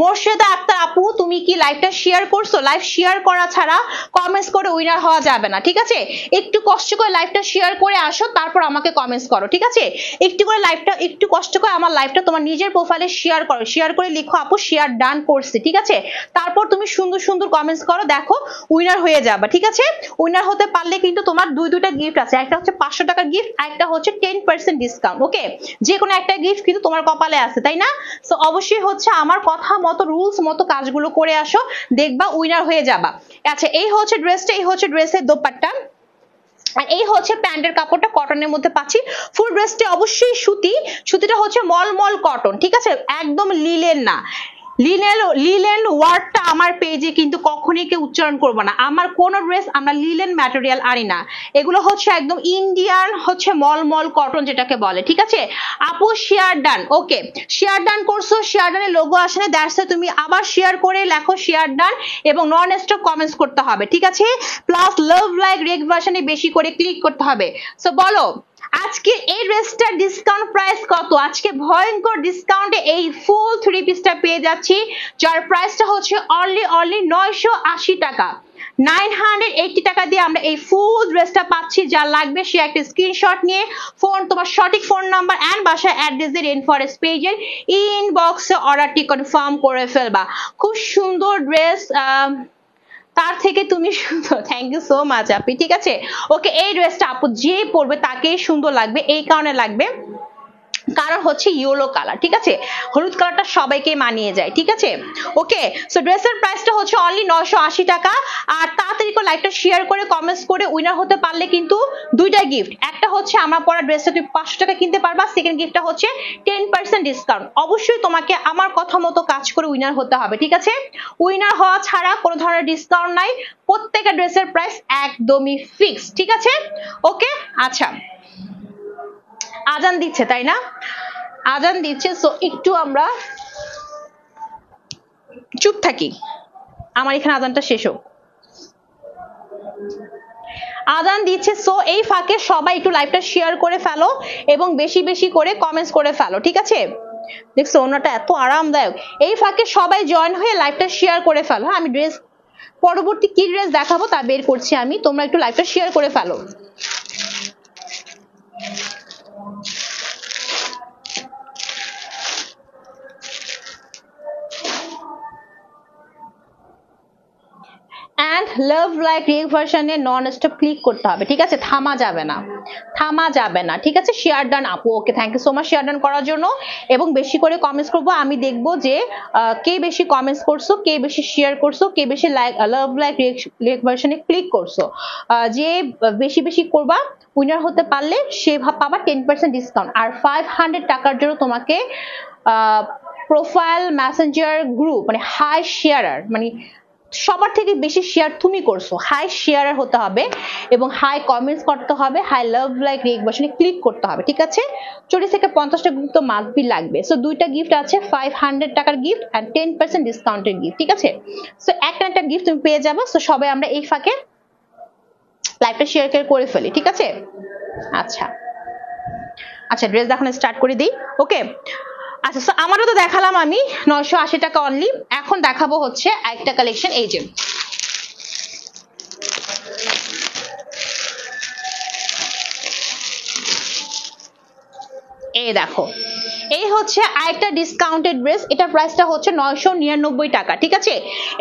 মোর্শেদা আক্তার আপু, তুমি কি লাইভটা শেয়ার করছ? লাইভ শেয়ার করা ছাড়া কমেন্টস করে উইনার হওয়া যাবে না, ঠিক আছে? একটু কষ্ট করে লাইভটা শেয়ার করে আসো, তারপর আমাকে কমেন্টস করো, ঠিক আছে? একটু করে লাইভটা একটু কষ্ট করে আমার লাইভটা তোমার নিজের প্রোফাইলে শেয়ার করো। শেয়ার করে লিখো, আপু শেয়ার ডান করছি, ঠিক আছে? তারপর তুমি সুন্দর সুন্দর কমেন্টস করো, দেখো উইনার হয়ে যাবে, ঠিক আছে? উইনার হতে পারলে কিন্তু তোমার দুই দুইটা গিফট আছে, একটা হচ্ছে পাঁচশো টাকার গিফট আর একটা হচ্ছে টেন পার্সেন্ট ডিসকাউন্ট ওকে যে কোনো একটা গিফট কিন্তু তোমার কপালে আছে, তাই না? তো অবশ্যই হচ্ছে আমার কথা মতো রুলস মতো কাজগুলো করে আসো, দেখবা উইনার হয়ে যাবা। আচ্ছা এই হচ্ছে ড্রেসটা এই হচ্ছে ড্রেসের দোপাট্টা। আর এই হচ্ছে প্যান্টের কাপড়টা কটনের মধ্যে পাচ্ছি। ফুল ড্রেসটি অবশ্যই সুতি, সুতিটা হচ্ছে মল মল কটন ঠিক আছে? একদম লিলেন না। লিলেন ওয়ার্ডটা আমার পেজে কিন্তু কখনই কেউ উচ্চারণ করব না। আমার কোন ড্রেস আমরা লিলেন ম্যাটেরিয়াল আনি না। এগুলো হচ্ছে একদম ইন্ডিয়ান হচ্ছে মলমল কটন যেটাকে বলে, ঠিক আছে? আপু শেয়ার ডান ওকে শেয়ার ডান করছ শেয়ার ডানের লোগো আসে না দ্যাটস তুমি আবার শেয়ার করে লেখো শেয়ার ডান এবং নন স্টক কমেন্টস করতে হবে, ঠিক আছে? প্লাস লাভ লাইক রেক ভার্সনে বেশি করে ক্লিক করতে হবে। সো বলো আজকে এই ড্রেসটার ডিসকাউন্ট প্রাইস কত? আজকে ভয়ঙ্কর ডিসকাউন্টে এই ফুল থ্রি পিসটা পেয়ে যাচ্ছি, যার প্রাইসটা হচ্ছে অনলি অনলি নয়শো আশি টাকা। নাইন হান্ড্রেড এইটি টাকা দিয়ে আমরা এই ফুল ড্রেসটা পাচ্ছি, যা লাগবে সে একটা স্ক্রিনশট নিয়ে ফোন তোমার সঠিক ফোন নাম্বার অ্যান্ড ইনবক্সে অর্ডারটি কনফার্ম করে ফেলবা। খুব সুন্দর ড্রেস তার থেকে তুমি সুন্দর। থ্যাংক ইউ সো মাচ আপি। ঠিক আছে? ওকে এই ড্রেসটা আপু যে পরবে তাকেই সুন্দর লাগবে, এই কারণে লাগবে। কারণ হচ্ছে ইয়েলো কালার ঠিক আছে? হলুদ কালারটা সবাইকে মানিয়ে যায়, ঠিক আছে? ওকে সো ড্রেসের প্রাইসটা হচ্ছে অনলি নশো আশি টাকা, আর তাড়াতাড়ি করে লাইকটা শেয়ার করে কমেন্টস করে উইনার হতে পারলে কিন্তু দুইটা গিফট একটা হচ্ছে আমার পরা ড্রেসটা তুমি পাঁচশো টাকা কিনতে পারবা সেকেন্ড গিফটটা হচ্ছে টেন পার্সেন্ট ডিসকাউন্ট অবশ্যই তোমাকে আমার কথা মতো কাজ করে উইনার হতে হবে, ঠিক আছে? উইনার হওয়া ছাড়া কোনো ধরনের ডিসকাউন্ট নাই, প্রত্যেকটা ড্রেসের প্রাইস একদমই ফিক্স ঠিক আছে? ওকে আচ্ছা। আজান দিচ্ছে, তাই না? আজান দিচ্ছে সো একটু আমরা চুপ থাকি। আমার এখানে আজানটা শেষ হোক। আজান দিচ্ছে সো এই ফাঁকে সবাই একটু লাইভটা শেয়ার করে ফেলো এবং বেশি বেশি করে কমেন্টস করে ফেলো, ঠিক আছে? দেখছ ওনাটা এত আরামদায়ক। এই ফাঁকে সবাই জয়েন হয়ে লাইভটা শেয়ার করে ফেলো। হ্যাঁ আমি ড্রেস পরবর্তী কি ড্রেস দেখাবো তা বের করছি আমি। তোমরা একটু লাইভটা শেয়ার করে ফেলো। লাভ লাইক রিয়েক ভার্সনে নন স্টপ ক্লিক করতে হবে, ঠিক আছে? থামা যাবে না, থামা যাবে না, ঠিক আছে? শেয়ার ডান আপু okay thank you so much share done করার জন্য। এবং বেশি করে কমেন্টস করব, আমি দেখব যে কে বেশি কমেন্টস করছ, কে বেশি শেয়ার করছ, কে বেশি লাইক লাভ লাইক রিয়েক ভার্সনে ক্লিক করছ। যে বেশি বেশি করবা উইনার হতে পারলে সে পাবা টেন পার্সেন্ট ডিসকাউন্ট আর ফাইভ হান্ড্রেড টাকার জন্য তোমাকে প্রোফাইল মেসেঞ্জার গ্রুপ মানে হাই শেয়ারার মানে সবার থেকে বেশি শেয়ার তুমি করছ। হাই শেয়ার হতে হবে এবং হাই কমেন্টস করতে হবে হাই লাভ লাইক রিক বাসনে ক্লিক করতে হবে, ঠিক আছে? চল্লিশ থেকে পঞ্চাশটা গিফট তো মাসবি লাগবে। সো দুইটা গিফট আছে ফাইভ হান্ড্রেড টাকার গিফট অ্যান্ড টেন পার্সেন্ট ডিসকাউন্টের গিফট ঠিক আছে? সো একটা একটা গিফট তুমি পেয়ে যাব। সো সবাই আমরা এই ফাঁকে লাইভটা শেয়ার করে ফেলি, ঠিক আছে? আচ্ছা। আচ্ছা ড্রেস দেখানো স্টার্ট করে দিই। ওকে আচ্ছা সো আমারও তো দেখালাম আমি নয়শো আশি টাকা অনলি এখন দেখাবো হচ্ছে একটা কালেকশন এই যে। এই দেখো। এই হচ্ছে আরেকটা ডিসকাউন্টেড ড্রেস এটা প্রাইসটা হচ্ছে নয়শো নিরানব্বই টাকা, ঠিক আছে?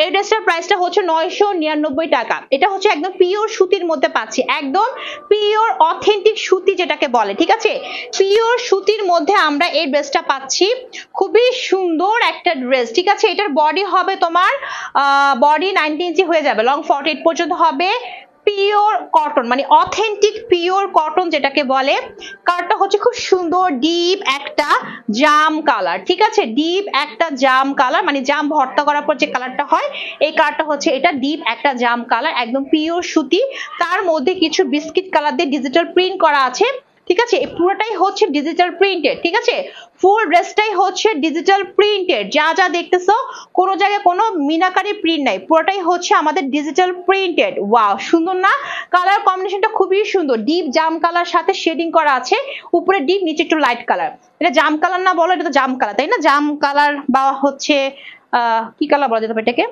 এই ড্রেসটার প্রাইসটা হচ্ছে নয়শো নিরানব্বই টাকা। এটা হচ্ছে একদম পিওর সুতির মধ্যে পাচ্ছি। একদম পিওর অথেন্টিক সুতি যেটাকে বলে, ঠিক আছে? পিওর সুতির মধ্যে আমরা এই ড্রেসটা পাচ্ছি। খুবই সুন্দর একটা ড্রেস ঠিক আছে? এটার বডি হবে তোমার বডি নাইনটি ইঞ্চি হয়ে যাবে। লং ফর্টি পর্যন্ত হবে। পিওর কটন মানে অথেন্টিক পিওর কটন যেটাকে বলে কালারটা হচ্ছে খুব সুন্দর ডিপ একটা জাম কালার ঠিক আছে? ডিপ একটা জাম কালার মানে জাম ভর্তা করার পর যে কালারটা হয়, এই কালারটা হচ্ছে এটা ডিপ একটা জাম কালার একদম পিওর সুতি। তার মধ্যে কিছু বিস্কিট কালার দিয়ে ডিজিটাল প্রিন্ট করা আছে, ঠিক আছে? পুরোটাই হচ্ছে ডিজিটাল প্রিন্টেড ঠিক আছে? ফুল ড্রেসটাই হচ্ছে ডিজিটাল প্রিন্টেড যা যা দেখতেছো, কোনো জায়গায় কোনো মিনাকারি প্রিন্ট নাই। পুরোটাই হচ্ছে আমাদের ডিজিটাল প্রিন্টেড ওয়াও সুন্দর না? কালার কম্বিনেশনটা খুবই সুন্দর। ডিপ জাম কালার সাথে শেডিং করা আছে। উপরে ডিপ নিচে একটু লাইট কালার এটা জাম কালার না বলো, এটা তো জাম কালার তাই না? জাম কালার বা হচ্ছে কি কালার বলা যেতে পারে এটাকে?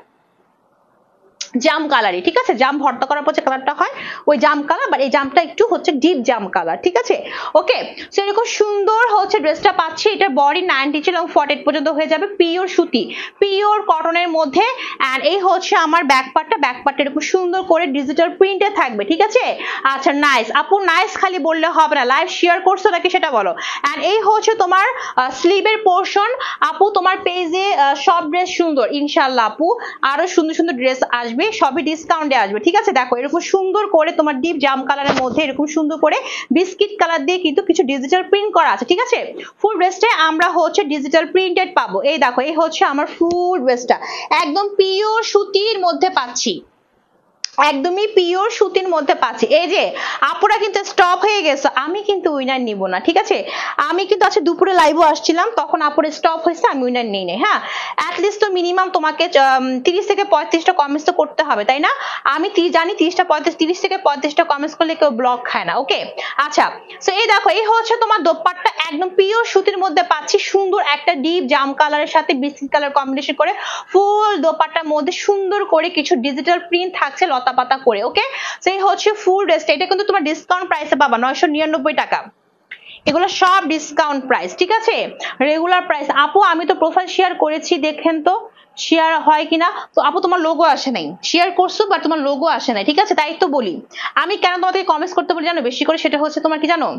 জাম কালারই, ঠিক আছে? জাম ভর্তা করার পর যে কালারটা হয়, ওই জাম কালার বাট এই জামটা একটু হচ্ছে ডিপ জাম কালার, ঠিক আছে? ওকে সো এরকম সুন্দর হচ্ছে ড্রেসটা পাচ্ছি, এটার বডি নাইনটি ছিল এবং ফর্টি পর্যন্ত হয়ে যাবে পিওর সুতি পিওর কটনের মধ্যে অ্যান্ড এই হচ্ছে আমার ব্যাক পার্টটা ব্যাক পার্টটা এরকম সুন্দর করে ডিজিটাল প্রিন্টে থাকবে, ঠিক আছে? আচ্ছা নাইস আপু নাইস খালি বললে হবে না লাইভ শেয়ার করছ নাকি সেটা বলো? অ্যান্ড এই হচ্ছে তোমার স্লিভের পোর্শন আপু, তোমার পেজে সব ড্রেস সুন্দর ইনশাল্লাহ আপু, আরও সুন্দর সুন্দর ড্রেস আসবে। আসবে, সবই ডিসকাউন্টে আসবে, ঠিক আছে? দেখো, এরকম সুন্দর করে তোমার ডিপ জাম কালারের মধ্যে এরকম সুন্দর করে বিস্কিট কালার দিয়ে কিন্তু কিছু ডিজিটাল প্রিন্ট করা আছে, ঠিক আছে? ফুল ড্রেসটা আমরা হচ্ছে ডিজিটাল প্রিন্টেড পাবো। এই দেখো, এই হচ্ছে আমার ফুল ড্রেসটা একদম পিওর সুতির মধ্যে পাচ্ছি। একদমই পিওর সুতির মধ্যে পাচ্ছি। এই যে, আপুরা কিন্তু স্টপ হয়ে গেছে, আমি কিন্তু উইনার নিব না, ঠিক আছে? আমি কিন্তু আজকে দুপুরে লাইভও আসছিলাম, তখন আপুরে স্টপ হয়েছে, আমি উইনার নিই নাই হ্যাঁ? অ্যাটলিস্ট তো মিনিমাম তোমাকে তিরিশ থেকে পঁয়ত্রিশটা কমেন্টস তো করতে হবে, তাই না? আমি জানি তিরিশটা পঁয়ত্রিশ, তিরিশ থেকে পঁয়ত্রিশটা কমেন্টস করলে কেউ ব্লক খায় না ওকে আচ্ছা সো এই দেখো, এই হচ্ছে তোমার দোপাট্টা, একদম পিওর সুতির মধ্যে পাচ্ছি, সুন্দর একটা ডিপ জাম কালারের সাথে বিস্কিট কালার কম্বিনেশন করে ফুল দোপাট্টার মধ্যে সুন্দর করে কিছু ডিজিটাল প্রিন্ট থাকছে, লতা পাতা করে ওকে সেই হচ্ছে ফুল ড্রেসটা এটা কিন্তু তোমার ডিসকাউন্ট প্রাইসে পাবা, নয়শো নিরানব্বই টাকা। এগুলো সব ডিসকাউন্ট প্রাইস ঠিক আছে? রেগুলার প্রাইস আপু, আমি তো প্রোফাইল শেয়ার করেছি, দেখেন তো শেয়ার হয় কিনা? তো আপু, তোমার লোগো আসে নাই। শেয়ার করছ বা তোমার লোগো আসে নাই, ঠিক আছে? তাই তো বলি। আমি কেন তোমাকে কমেন্টস করতে বলি জানো? বেশি করে সেটা হচ্ছে তোমার কি জানো?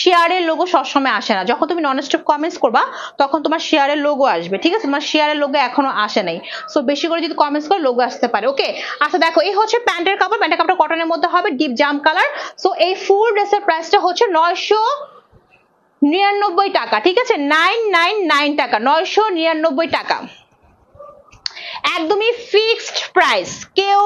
শেয়ারের লোগো সবসময় আসে না। যখন তুমি নন স্টপ কমেন্টস করবা, তখন তোমার শেয়ারের লোগো আসবে, ঠিক আছে? তোমার শেয়ারের লোগো এখনও আসে নাই। সো বেশি করে যদি কমেন্টস করো লোগো আসতে পারে ওকে আচ্ছা দেখো, এই হচ্ছে প্যান্টের কাপড়। প্যান্টের কাপড় কটনের মধ্যে হবে ডিপ জাম কালার সো এই ফুল ড্রেসের প্রাইসটা হচ্ছে নয়শো নিরানব্বই টাকা, ঠিক আছে? নাইন নাইন নাইন টাকা, নয়শো নিরানব্বই টাকা। একদমই ফিক্সড প্রাইস কেউ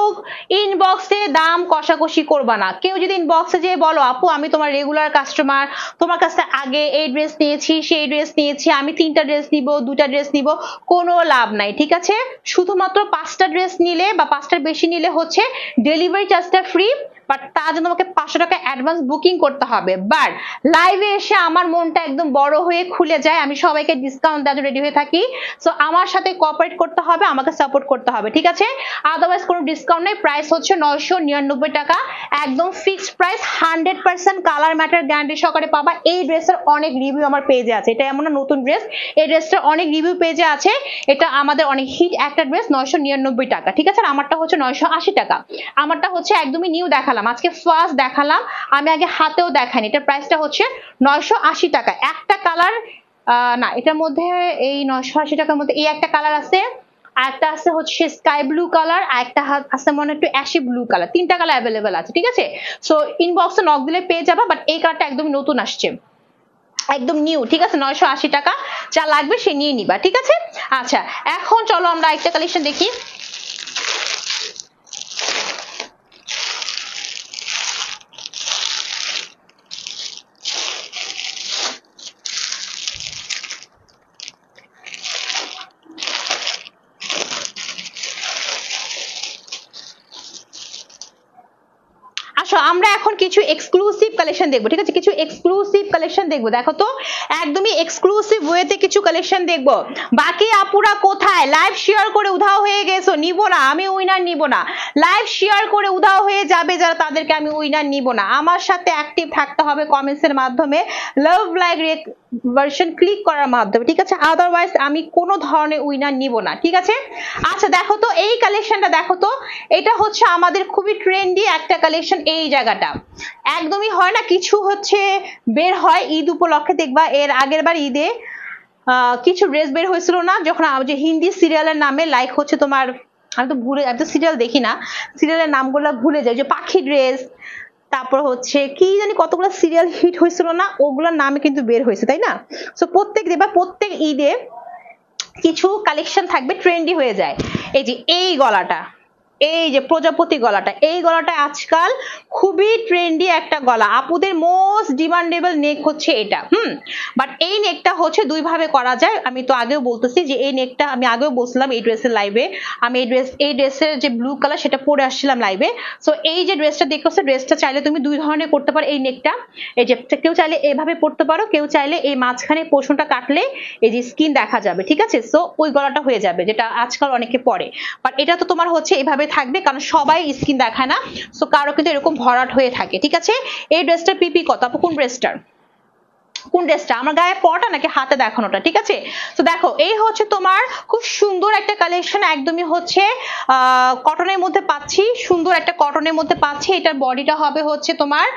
ইনবক্সে দাম কষাকষি করবে না। কেউ যদি ইনবক্সে যেয়ে বলো, আপু, আমি তোমার রেগুলার কাস্টমার তোমার কাছে আগে এই ড্রেস নিয়েছি, সেই ড্রেস নিয়েছি, আমি তিনটা ড্রেস নিব, দুটা ড্রেস নিব, কোনো লাভ নাই, ঠিক আছে? শুধুমাত্র পাঁচটা ড্রেস নিলে বা পাঁচটার বেশি নিলে হচ্ছে ডেলিভারি চার্জটা ফ্রি বাট তার জন্য আমাকে পাঁচশো টাকা অ্যাডভান্স বুকিং করতে হবে। বাট লাইভে এসে আমার মনটা একদম বড় হয়ে খুলে যায়। আমি সবাইকে ডিসকাউন্ট দেওয়ার রেডি হয়ে থাকি। সো আমার সাথে কোঅপারেট করতে হবে, আমাকে সাপোর্ট করতে হবে, ঠিক আছে? আদারওয়াইজ কোনো ডিসকাউন্ট নেই। প্রাইস হচ্ছে নয়শো নিরানব্বই টাকা। একদম fixed price hundred percent colour matter guarantee সহকারে পাবা। এই ড্রেসের অনেক রিভিউ আমার পেজে আছে। এটা এমন নতুন ড্রেস। এই ড্রেসটার অনেক রিভিউ পেজে আছে। এটা আমাদের অনেক হিট একটা ড্রেস, নয়শো নিরানব্বই টাকা। ঠিক আছে? আমারটা হচ্ছে নয়শো আশি টাকা। আমারটা হচ্ছে একদমই নিউ দেখা দেখালাম। আজকে ফার্স্ট দেখালাম, আমি আগে হাতেও দেখাইনি। এটার প্রাইসটা হচ্ছে নয়শো আশি টাকা। একটা কালার না, এটার মধ্যে এই নয়শো আশি টাকার মধ্যে এই একটা কালার আছে একটা আছে হচ্ছে স্কাই ব্লু কালার আর একটা আছে মনে একটু অ্যাশি ব্লু কালার তিনটা কালার অ্যাভেলেবেল আছে, ঠিক আছে? সো ইনবক্সে নক দিলে পেয়ে যাবা বাট এই কালারটা একদম নতুন আসছে। একদম নিউ ঠিক আছে? নয়শো আশি টাকা, যা লাগবে সে নিয়ে নিবা, ঠিক আছে? আচ্ছা এখন চলো আমরা একটা কালেকশন দেখি আসো আমরা এখন কিছু এক্সক্লুসিভ কালেকশন দেখব, ঠিক আছে? কিছু এক্সক্লুসিভ কালেকশন দেখব। দেখো তো, একদমই এক্সক্লুসিভ ওয়েতে কিছু কালেকশন দেখব। বাকি আপুরা কোথায়? লাইভ শেয়ার করে উধাও হয়ে গেছো, নিব না, আমি উইনার নিব না। লাইভ শেয়ার করে উধাও হয়ে যাবে যারা তাদেরকে আমি উইনার নিব না। আমার সাথে অ্যাক্টিভ থাকতে হবে কমেন্টসের মাধ্যমে। লাভ লাইক ভার্সন ক্লিক করার মাধ্যমে, ঠিক আছে? আদারওয়াইজ আমি কোনো ধরনের উইনার নিব না, ঠিক আছে? আচ্ছা দেখো তো, এই কালেকশনটা দেখো তো, এটা হচ্ছে আমাদের খুবই ট্রেন্ডি একটা কালেকশন এই জায়গাটা। একদমই হয় না, কিছু হচ্ছে বের হয় ঈদ উপলক্ষে, দেখবা এর আগের বার ঈদে কিছু ড্রেস বের হয়েছিল না, যখন যে হিন্দি সিরিয়ালের নামে লাইক হচ্ছে তোমার, আমি তো ভুলে, আমি তো সিরিয়াল দেখি না সিরিয়ালের নামগুলো ভুলে যাই, যে পাখি ড্রেস তারপর হচ্ছে কি জানি কতগুলো সিরিয়াল হিট হয়েছিল না, ওগুলোর নামে কিন্তু বের হয়েছে, তাই না? সো প্রত্যেক বা প্রত্যেক ঈদে কিছু কালেকশন থাকবে ট্রেন্ডি হয়ে যায়। এই যে, এই গলাটা। এই যে প্রজাপতি গলাটা, এই গলাটা আজকাল খুবই ট্রেন্ডি একটা গলা। আপুদের মোস্ট ডিমান্ডেবল নেক হচ্ছে এটা, হুম? বাট এই নেকটা হচ্ছে দুই ভাবে করা যায়। আমি তো আগেও বলতেছি যে এই নেকটা আমি আগেও বলছিলাম এই ড্রেসের লাইভে আমি এই ড্রেস এই ড্রেসের যে ব্লু কালার সেটা পরে আসছিলাম লাইভে সো এই যে ড্রেসটা দেখতেছো ড্রেসটা চাইলে তুমি দুই ধরনের করতে পারো এই নেকটা এই যে কেউ চাইলে এভাবে পড়তে পারো, কেউ চাইলে এই মাঝখানে পোষণটা কাটলে এই যে স্কিন দেখা যাবে, ঠিক আছে? সো ওই গলাটা হয়ে যাবে, যেটা আজকাল অনেকে পরে। বাট এটা তো তোমার হচ্ছে এইভাবে থাকবে, কারণ সবাই স্কিন দেখায় না। সো কারও কিন্তু এরকম ভরাট হয়ে থাকে, ঠিক আছে? এই ড্রেসটার পিপি কত? আপু, কোন ড্রেসটার কোন ড্রেসটা? আমার গায়ে পড়াটা নাকি হাতে দেখানোটা? ঠিক আছে? তো দেখো, এই হচ্ছে তোমার খুব সুন্দর একটা কালেকশন একদমই হচ্ছে কটনের মধ্যে পাচ্ছি, সুন্দর একটা কটনের মধ্যে পাচ্ছি। এটার বডিটা হবে হচ্ছে তোমার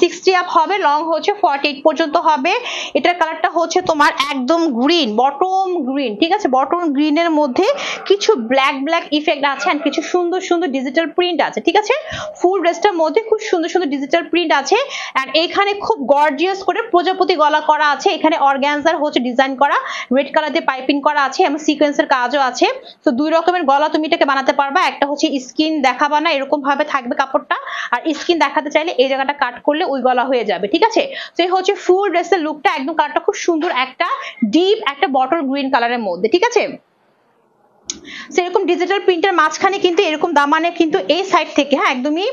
সিক্সটি আপ হবে লং হচ্ছে ফর্টি এইট পর্যন্ত হবে। এটার কালারটা হচ্ছে তোমার একদম গ্রিন বটম গ্রিন ঠিক আছে? বটম গ্রিনের মধ্যে কিছু ব্ল্যাক ব্ল্যাক ইফেক্ট আছে আর কিছু সুন্দর সুন্দর ডিজিটাল প্রিন্ট আছে, ঠিক আছে? ফুল ড্রেসটার মধ্যে খুব সুন্দর সুন্দর ডিজিটাল প্রিন্ট আছে আর এখানে খুব গর্জিয়াস করে প্রজাপতি গলা করা আছে, এখানে অর্গ্যানজার হচ্ছে ডিজাইন করা রেড কালার দিয়ে পাইপিং করা আছে, এবং সিকোয়েন্সের কাজও আছে। তো দুই রকমের গলা তুমি এটাকে বানাতে পারবা, একটা হচ্ছে স্কিন দেখাবা না, এরকম ভাবে থাকবে কাপড়টা, আর স্কিন দেখাতে চাইলে এই জায়গাটা কাট করলে ওই গলা হয়ে যাবে, ঠিক আছে? তো এই হচ্ছে ফুল ড্রেসের লুকটা একদম কালারটা খুব সুন্দর, একটা ডিপ একটা বটল গ্রিন কালারের মধ্যে, ঠিক আছে? সেরকম ডিজিটাল প্রিন্টের মাঝখানে কিন্তু এরকম দামানে কিন্তু এই সাইড থেকে হ্যাঁ একদমই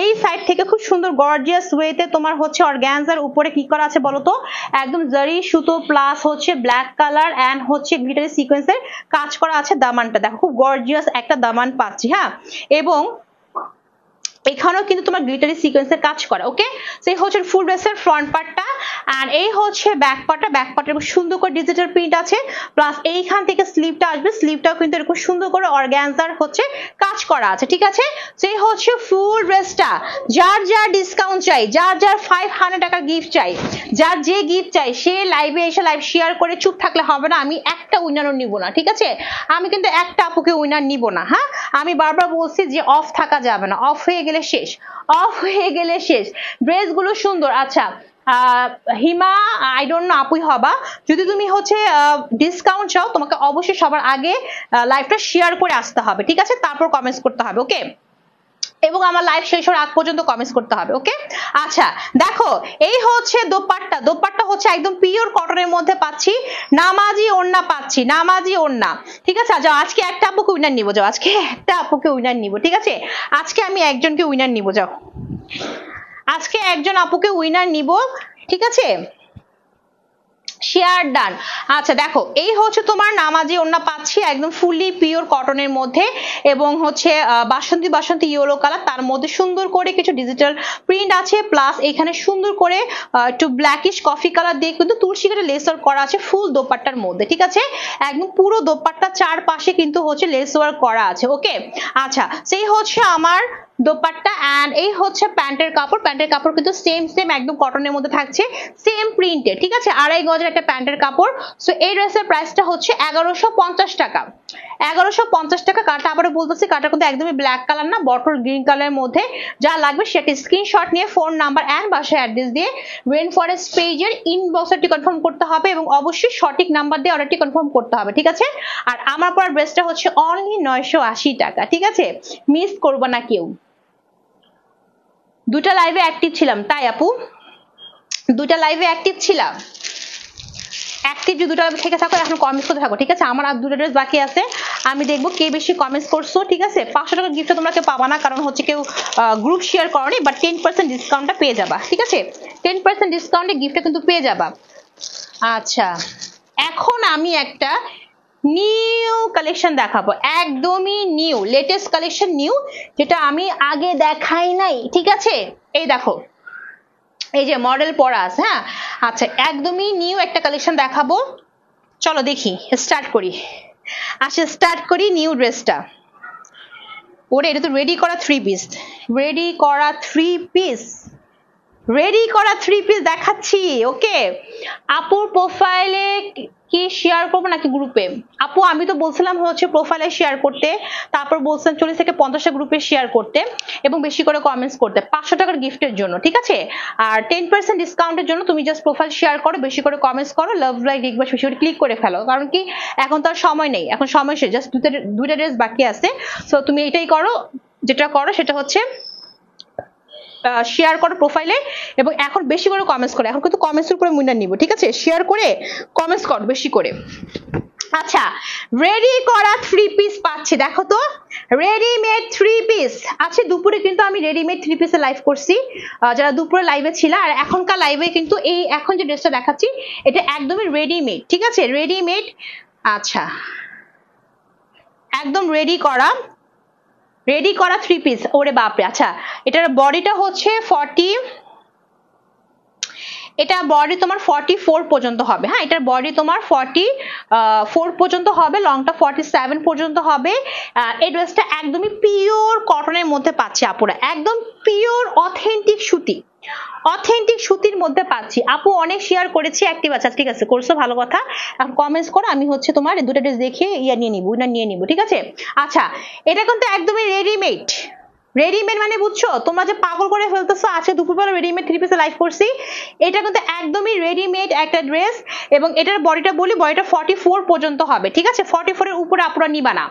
এই সাইড থেকে খুব সুন্দর গর্জিয়াস ওয়েতে তোমার হচ্ছে অর্গ্যানজার উপরে কি করা আছে বলতো? একদম জারি সুতো প্লাস হচ্ছে ব্ল্যাক কালার অ্যান্ড হচ্ছে গ্লিটারি সিকোয়েন্সের কাজ করা আছে দামানটা। দেখো, খুব গর্জিয়াস একটা দামান পাচ্ছি হ্যাঁ? এবং এখানেও কিন্তু তোমার গ্লিটারি সিকোয়েন্সের কাজ করা ওকে সেই হচ্ছে ফুল ড্রেসের ফ্রন্ট পার্টটা আর এই হচ্ছে ব্যাক পার্টটা ব্যাক পার্টের সুন্দর করে ডিজিটাল প্রিন্ট আছে। প্লাস এইখান থেকে স্লিভটা আসবে। স্লিভটাও কিন্তু এরকম সুন্দর করে অর্গ্যানজার হচ্ছে কাজ করা আছে। ঠিক আছে? সেই হচ্ছে ফুল ড্রেসটা যার যার ডিসকাউন্ট চাই, যার যার ফাইভ হান্ড্রেড টাকা গিফট চাই, যার যে গিফট চাই, সে লাইভে এসে লাইভ শেয়ার করে চুপ থাকলে হবে না। আমি একটা উইনারও নিব না। ঠিক আছে? আমি কিন্তু একটা আপুকে উইনার নিব না হ্যাঁ? আমি বারবার বলছি যে অফ থাকা যাবে না। অফ হয়ে গেলে শেষ। অফ হয়ে গেলে শেষ। ড্রেসগুলো সুন্দর। আচ্ছা হিমা আই ডোন্ট নো আপুই হবা। যদি তুমি হচ্ছে ডিসকাউন্ট চাও, তোমাকে অবশ্যই সবার আগে লাইভটা শেয়ার করে আসতে হবে, ঠিক আছে? তারপর কমেন্টস করতে হবে ওকে এবং আমার লাইভ শেষ হওয়ার আগ পর্যন্ত কমেন্টস করতে হবে ওকে আচ্ছা দেখো, এই হচ্ছে দোপাট্টা। দোপাট্টা হচ্ছে একদম পিওর কটনের মধ্যে পাচ্ছি। নামাজি ওড়না পাচ্ছি, নামাজি ওড়না। ঠিক আছে? যাও, আজকে একটা আপুকে উইনার নিব, যাও। আজকে একটা আপুকে উইনার নিব, ঠিক আছে? আজকে আমি একজনকে উইনার নিব, যাও। আজকে একজন আপুকে উইনার নিব, ঠিক আছে? শেয়ার ডান আচ্ছা দেখো, এই হচ্ছে তোমার নামাজি ওড়না পাচ্ছি একদম ফুলি পিওর কটনের মধ্যে এবং হচ্ছে বাসন্তী বাসন্তী ইয়েলো কালার তার মধ্যে সুন্দর করে কিছু ডিজিটাল প্রিন্ট আছে প্লাস এখানে সুন্দর করে একটু ব্ল্যাকিশ কফি কালার দিয়ে কিন্তু তুলসী কাটে লেস ওয়ার্ক করা আছে ফুল দোপাট্টার মধ্যে, ঠিক আছে? একদম পুরো দোপাট্টা চারপাশে কিন্তু হচ্ছে লেস ওয়ার্ক করা আছে ওকে আচ্ছা সেই হচ্ছে আমার দোপাট্টা অ্যান্ড এই হচ্ছে প্যান্টের কাপড়। প্যান্টের কাপড় কিন্তু সেম সেম একদম কটনের মধ্যে থাকছে সেম প্রিন্টের ঠিক আছে? আড়াই গজের একটা প্যান্টের কাপড়। সো এই ড্রেসের প্রাইসটা হচ্ছে এগারোশো পঞ্চাশ টাকা। এগারোশো পঞ্চাশ টাকা কাটা আবারও বলতেছি কাটা কিন্তু একদমই ব্ল্যাক কালার না বটল গ্রিন কালারের মধ্যে। যা লাগবে সেটি স্ক্রিনশট নিয়ে ফোন নাম্বার অ্যান্ড বাসায় অ্যাড্রেস দিয়ে রেন ফরেস্ট পেজের ইনবক্সটি কনফার্ম করতে হবে এবং অবশ্যই সঠিক নাম্বার দিয়ে অর্ডারটি কনফার্ম করতে হবে, ঠিক আছে? আর আমার পর ড্রেসটা হচ্ছে অনলি নয়শো আশি টাকা, ঠিক আছে? মিস করব না কেউ। দুটা লাইভে অ্যাক্টিভ ছিলাম। তাই আপু? দুটা লাইভে অ্যাক্টিভ ছিলাম। অ্যাক্টিভ যদি দুটো থেকে থাকো, এখন কমেন্টস করতে থাকো, ঠিক আছে? আমার আর দুটো ড্রেস বাকি আছে। আমি দেখব কে বেশি কমেন্টস করছ, ঠিক আছে? পাঁচশো টাকার গিফটটা তোমরা কেউ পাবা না, কারণ হচ্ছে কেউ গ্রুপ শেয়ার করনি বাট টেন পার্সেন্ট ডিসকাউন্টটা পেয়ে যাবা, ঠিক আছে? টেন পার্সেন্ট ডিসকাউন্টে গিফটটা কিন্তু পেয়ে যাবা। আচ্ছা এখন আমি একটা নিউ কালেকশন দেখাবো। একদমই নিউ লেটেস্ট কালেকশন নিউ যেটা আমি আগে দেখাই নাই, ঠিক আছে? এই দেখো, এই যে মডেল পরা আছে হ্যাঁ? আচ্ছা একদমই নিউ একটা কালেকশন দেখাবো। চলো দেখি স্টার্ট করি। আচ্ছা স্টার্ট করি নিউ ড্রেসটা ওরে, এটা তো রেডি করা থ্রি পিস রেডি করা থ্রি পিস রেডি করা থ্রি পিস দেখাচ্ছি ওকে আপুর প্রোফাইলে কি শেয়ার করব নাকি গ্রুপে আপু, আমি তো বলছিলাম হচ্ছে প্রোফাইলে শেয়ার করতে, তারপর বলছিলাম চল্লিশ থেকে পঞ্চাশটা গ্রুপে শেয়ার করতে এবং বেশি করে কমেন্টস করতে, পাঁচশো টাকার গিফটের জন্য, ঠিক আছে? আর টেন পার্সেন্ট ডিসকাউন্টের জন্য তুমি জাস্ট প্রোফাইল শেয়ার করো, বেশি করে কমেন্টস করো লাভ লাইক রিকবাস বেশি করে ক্লিক করে ফেলো, কারণ কি এখন তো আর সময় নেই, এখন সময় শেষ জাস্ট দুটো দুইটা ড্রেস বাকি আছে সো তুমি এটাই করো, যেটা করো সেটা হচ্ছে শেয়ার করো প্রোফাইলে এবং এখন বেশি করে কমেন্টস করো। এখন কিন্তু কমেন্টসের উপরে মুন্ডা নিব, ঠিক আছে? শেয়ার করে কমেন্টস কর, বেশি করে। আচ্ছা রেডি করা থ্রি পিস পাচ্ছি, দেখো তো। রেডিমেড থ্রি পিস আচ্ছা দুপুরে কিন্তু আমি রেডিমেড থ্রি পিসে লাইভ করছি। যারা দুপুরে লাইভে ছিল, আর এখনকার লাইভে কিন্তু এই, এখন যে ড্রেসটা দেখাচ্ছি, এটা একদমই রেডিমেড ঠিক আছে? রেডিমেড আচ্ছা। একদম রেডি করা। রেডি করা থ্রি পিস ওরে বাপরে। আচ্ছা এটার বডিটা হচ্ছে ফর্টি এটা বডি তোমার ফর্টি ফোর পর্যন্ত হবে। হ্যাঁ এটার বডি তোমার ফর্টি ফোর পর্যন্ত হবে লংটা ফর্টি সেভেন পর্যন্ত হবে। এই ড্রেসটা একদমই পিওর কটনের মধ্যে পাচ্ছে আপুরা। একদম পিওর অথেন্টিক সুতি। অথেন্টিক সুতির মধ্যে পাচ্ছি। আপু অনেক শেয়ার করেছি অ্যাক্টিভ আছে ঠিক আছে, করছ, ভালো কথা। কমেন্টস করো, আমি হচ্ছে তোমার দুটো ড্রেস দেখে ইয়া নিয়ে নিবো উইনার নিয়ে নিবো, ঠিক আছে? আচ্ছা এটা কিন্তু একদমই রেডিমেড রেডিমেড মানে বুঝছ? তোমরা যে পাগল করে ফেলতেছো, আজকে দুপুরবেলা রেডিমেড থ্রি পিসে লাইভ করছি। এটা কিন্তু একদমই রেডিমেড একটা ড্রেস এবং এটার বডিটা বলি বডিটা ফর্টি ফোর পর্যন্ত হবে, ঠিক আছে? ফর্টি ফোর এর উপরে আপনারা নিবা না।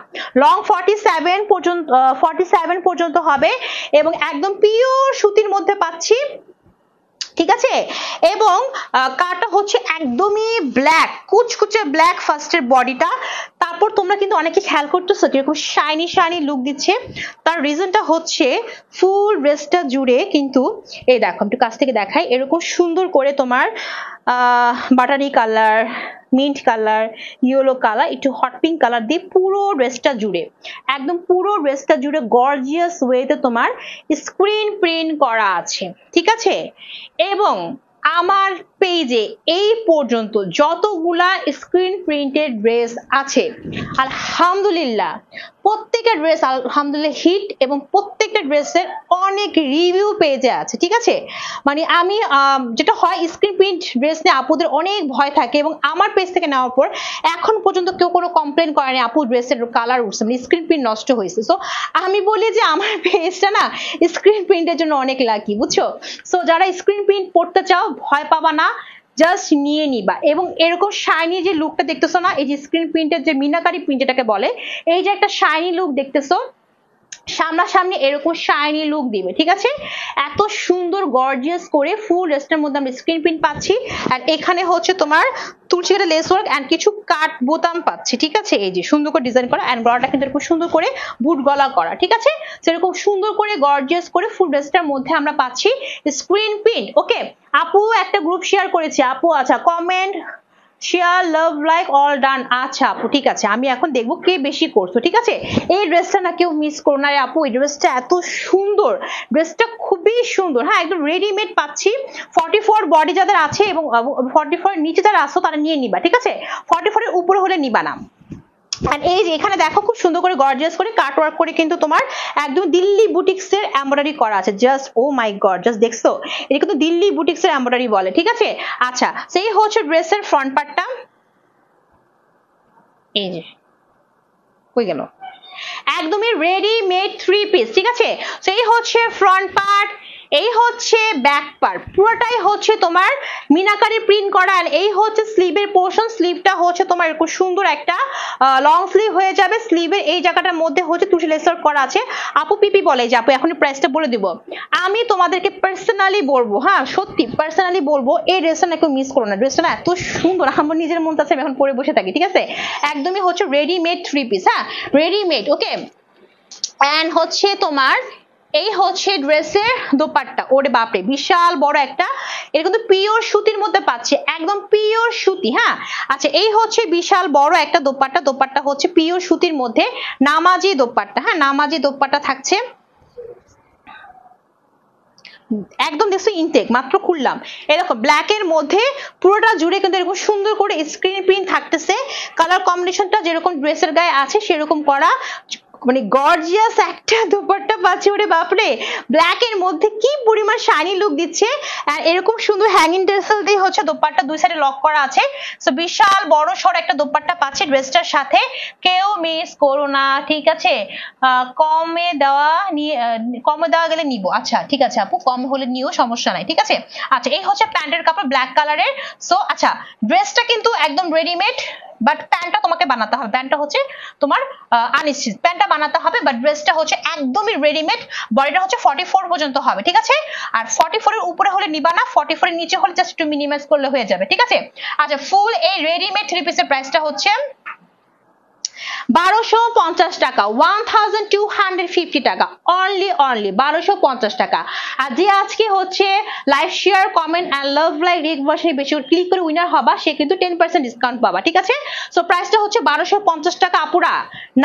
লং ফর্টি সেভেন পর্যন্ত ফর্টি পর্যন্ত হবে এবং একদম পিওর সুতির মধ্যে পাচ্ছি। ঠিক আছে? এবং কারটা হচ্ছে একদমই ব্ল্যাক কুচকুচে ব্ল্যাক ফার্স্টের বডিটা তারপর তোমরা কিন্তু অনেকে খেয়াল করতেছো কীরকম শাইনি শাইনি লুক দিচ্ছে। তার রিজনটা হচ্ছে ফুল ড্রেসটা জুড়ে কিন্তু, এই দেখো একটু কাছ থেকে দেখাই। এরকম সুন্দর করে তোমার buttery colour mint colour yellow colour একটু হট পিঙ্ক কালার দিয়ে পুরো ড্রেসটা জুড়ে। একদম পুরো ড্রেসটা জুড়ে গর্জিয়াস ওয়েতে তোমার স্ক্রিন প্রিন্ট করা আছে। ঠিক আছে? এবং আমার পেজে এই পর্যন্ত যতগুলা স্ক্রিন প্রিন্টেড ড্রেস আছে, আলহামদুলিল্লাহ, প্রত্যেকটা ড্রেস আলহামদুলিল্লাহ হিট এবং প্রত্যেকটা ড্রেসের অনেক রিভিউ পেজে আছে, ঠিক আছে? মানে আমি যেটা হয় স্ক্রিন প্রিন্ট ড্রেস নিয়ে আপুদের অনেক ভয় থাকে এবং আমার পেজ থেকে নেওয়ার পর এখন পর্যন্ত কেউ কোনো কমপ্লেন করেনি আপু ড্রেসের কালার উঠছে মানে স্ক্রিন প্রিন্ট নষ্ট হয়েছে। সো আমি বলি যে আমার পেজটা না স্ক্রিন প্রিন্টের জন্য অনেক লাকি বুঝছ? সো যারা স্ক্রিন প্রিন্ট পড়তে চাও, ভয় পাবা না। জাস্ট নিয়ে নিবা। এবং এরকম শাইনি যে লুকটা দেখতেছো না, এই যে স্ক্রিন প্রিন্টের যে মিনাকারি প্রিন্ট এটাকে বলে, এই যে একটা শাইনি লুক দেখতেছো সামনাসামনি এরকম শাইনি লুক দিবে, ঠিক আছে? এত সুন্দর গর্জিয়াস করে ফুল ড্রেসটার মধ্যে আমরা স্ক্রিন প্রিন্ট পাচ্ছি। আর এখানে হচ্ছে তোমার তুলসী কাটা লেস ওয়ার্ক এন্ড কিছু কাট বোতাম পাচ্ছি, ঠিক আছে? এই যে সুন্দর করে ডিজাইন করা এন্ড গলাটা কিন্তু এরকম সুন্দর করে বুট গলা করা, ঠিক আছে? সেরকম সুন্দর করে গর্জিয়াস করে ফুল ড্রেসটার মধ্যে আমরা পাচ্ছি স্ক্রিন প্রিন্ট ওকে আপু একটা গ্রুপ শেয়ার করেছে, আপু আচ্ছা comment share love like all done আচ্ছা আপু, ঠিক আছে, আমি এখন দেখব কে বেশি করছ, ঠিক আছে? এই ড্রেসটা না কেউ মিস করো না রে আপু, এই ড্রেসটা এত সুন্দর ড্রেসটা খুবই সুন্দর। হ্যাঁ একদম রেডিমেড পাচ্ছি। ফর্টি ফোর বডি যাদের আছে এবং ফর্টি ফোর নিচে যারা আসো তারা নিয়ে নিবা, ঠিক আছে? ফর্টি ফোরের উপরে হলে নিবা না। আর এই যে এখানে দেখো খুব সুন্দর করে গর্জিয়াস করে কাট ওয়ার্ক করে কিন্তু তোমার একদম দিল্লি বুটিক্স এর এমব্রয়ডারি করা আছে। Just oh my god just দেখছ? এটা কিন্তু দিল্লি বুটিক্স এর এমব্রয়ডারি বলে, ঠিক আছে? আচ্ছা সেই হচ্ছে ড্রেসের ফ্রন্ট পার্টটা এই যে কই গেল। একদমই রেডি মেড থ্রি পিস ঠিক আছে? সেই হচ্ছে ফ্রন্ট পার্ট এই হচ্ছে ব্যাক পার্ট পুরোটাই হচ্ছে তোমার মিনাকারি প্রিন্ট করা আর এই হচ্ছে স্লিভের পোর্শন স্লিভটা হচ্ছে তোমার এরকম সুন্দর একটা লং স্লিভ হয়ে যাবে। স্লিভের এই জায়গাটার মধ্যে হচ্ছে তুষি লেসার করা আছে। আপু পিপি বলে যে, আপু এখন প্রাইসটা বলে দিব। আমি তোমাদেরকে পার্সোনালি বলব হ্যাঁ সত্যি পার্সোনালি বলব, এই ড্রেসটা কেউ মিস করো না। ড্রেসটা না এত সুন্দর, আমার নিজের মন আছে আমি এখন পরে বসে থাকি, ঠিক আছে? একদমই হচ্ছে রেডিমেড থ্রি পিস হ্যাঁ রেডিমেড ওকে অ্যান্ড হচ্ছে তোমার এই হচ্ছে ড্রেসের দোপাট্টা। ওরে বাপরে, বিশাল বড় একটা। এটা কিন্তু পিওর সুতির মধ্যে পাচ্ছে, একদম পিওর সুতি হ্যাঁ? আচ্ছা এই হচ্ছে বিশাল বড় একটা দোপাট্টা। দোপাট্টা হচ্ছে পিওর সুতির মধ্যে নামাজি দোপাট্টা হ্যাঁ? নামাজি দোপাট্টা থাকছে। একদম দেখছ ইনটেক মাত্র খুললাম। এরকম ব্ল্যাক এর মধ্যে পুরোটা জুড়ে কিন্তু এরকম সুন্দর করে স্ক্রিন প্রিন্ট থাকতেছে। কালার কম্বিনেশনটা যেরকম ড্রেসের গায়ে আছে, সেরকম করা মানে গর্জিয়াস একটা দুপাট্টা পাচ্ছি ওরে বাপরে। ব্ল্যাক এর মধ্যে কি পরিমাণ শাইনি লুক দিচ্ছে। আর এরকম সুন্দর হ্যাঙ্গিং টেসেল দিয়ে হচ্ছে দোপাট্টা দুই সাইডে লক করা আছে। সো বিশাল বড় সড় একটা দোপাট্টা পাচ্ছে ড্রেসটার সাথে। কেউ মিস করো না, ঠিক আছে? কমে দেওয়া নিয়ে কমে দেওয়া গেলে নিব। আচ্ছা ঠিক আছে আপু, কম হলে নিও, সমস্যা নাই, ঠিক আছে? আচ্ছা এই হচ্ছে প্যান্টের কাপড় ব্ল্যাক কালারের সো আচ্ছা ড্রেসটা কিন্তু একদম রেডিমেড বাট প্যান্টটা তোমাকে বানাতে হবে। প্যান্টটা হচ্ছে তোমার আনস্টিচ প্যান্টটা বানাতে হবে বাট ড্রেসটা হচ্ছে একদমই রেডিমেড বডিটা হচ্ছে ফর্টি ফোর পর্যন্ত হবে, ঠিক আছে? আর ফর্টি ফোর এর উপরে হলে নিবা না ফর্টি ফোর এর নিচে হলে জাস্ট একটু মিনিমাইজ করলে হয়ে যাবে, ঠিক আছে? আচ্ছা ফুল এই রেডিমেড থ্রি পিসের প্রাইসটা হচ্ছে বারোশো পঞ্চাশ টাকা, one thousand two hundred fifty টাকা অনলি অনলি বারোশো পঞ্চাশ টাকা। আর যে আজকে হচ্ছে live share, comment and love like রিক বসে বেশি ক্লিক করে উইনার হবা, সে কিন্তু টেন পার্সেন্ট ডিসকাউন্ট পাবা, ঠিক আছে? সো প্রাইসটা হচ্ছে বারোশো পঞ্চাশ টাকা আপুরা।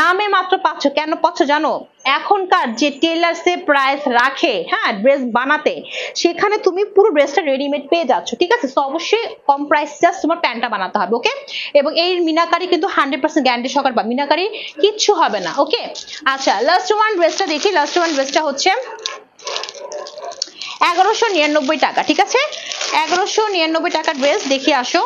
নামে মাত্র পাচ্ছ, কেন পাচ্ছ জানো? এখনকার যে টেলার্সে প্রাইস রাখে হ্যাঁ ড্রেস বানাতে, সেখানে তুমি পুরো ড্রেসটা রেডিমেড পেয়ে যাচ্ছ, ঠিক আছে? তো অবশ্যই কম প্রাইস জাস্ট তোমার প্যান্টটা বানাতে হবে ওকে এবং এই মিনাকারি কিন্তু হান্ড্রেড পার্সেন্ট গ্যারান্টি সহকার, বা মিনাকারি কিচ্ছু হবে না ওকে আচ্ছা লাস্ট ওয়ান ড্রেসটা দেখি লাস্ট ওয়ান ড্রেসটা হচ্ছে এগারোশো নিরানব্বই টাকা, ঠিক আছে? এগারোশো নিরানব্বই টাকা ড্রেস দেখে আসো।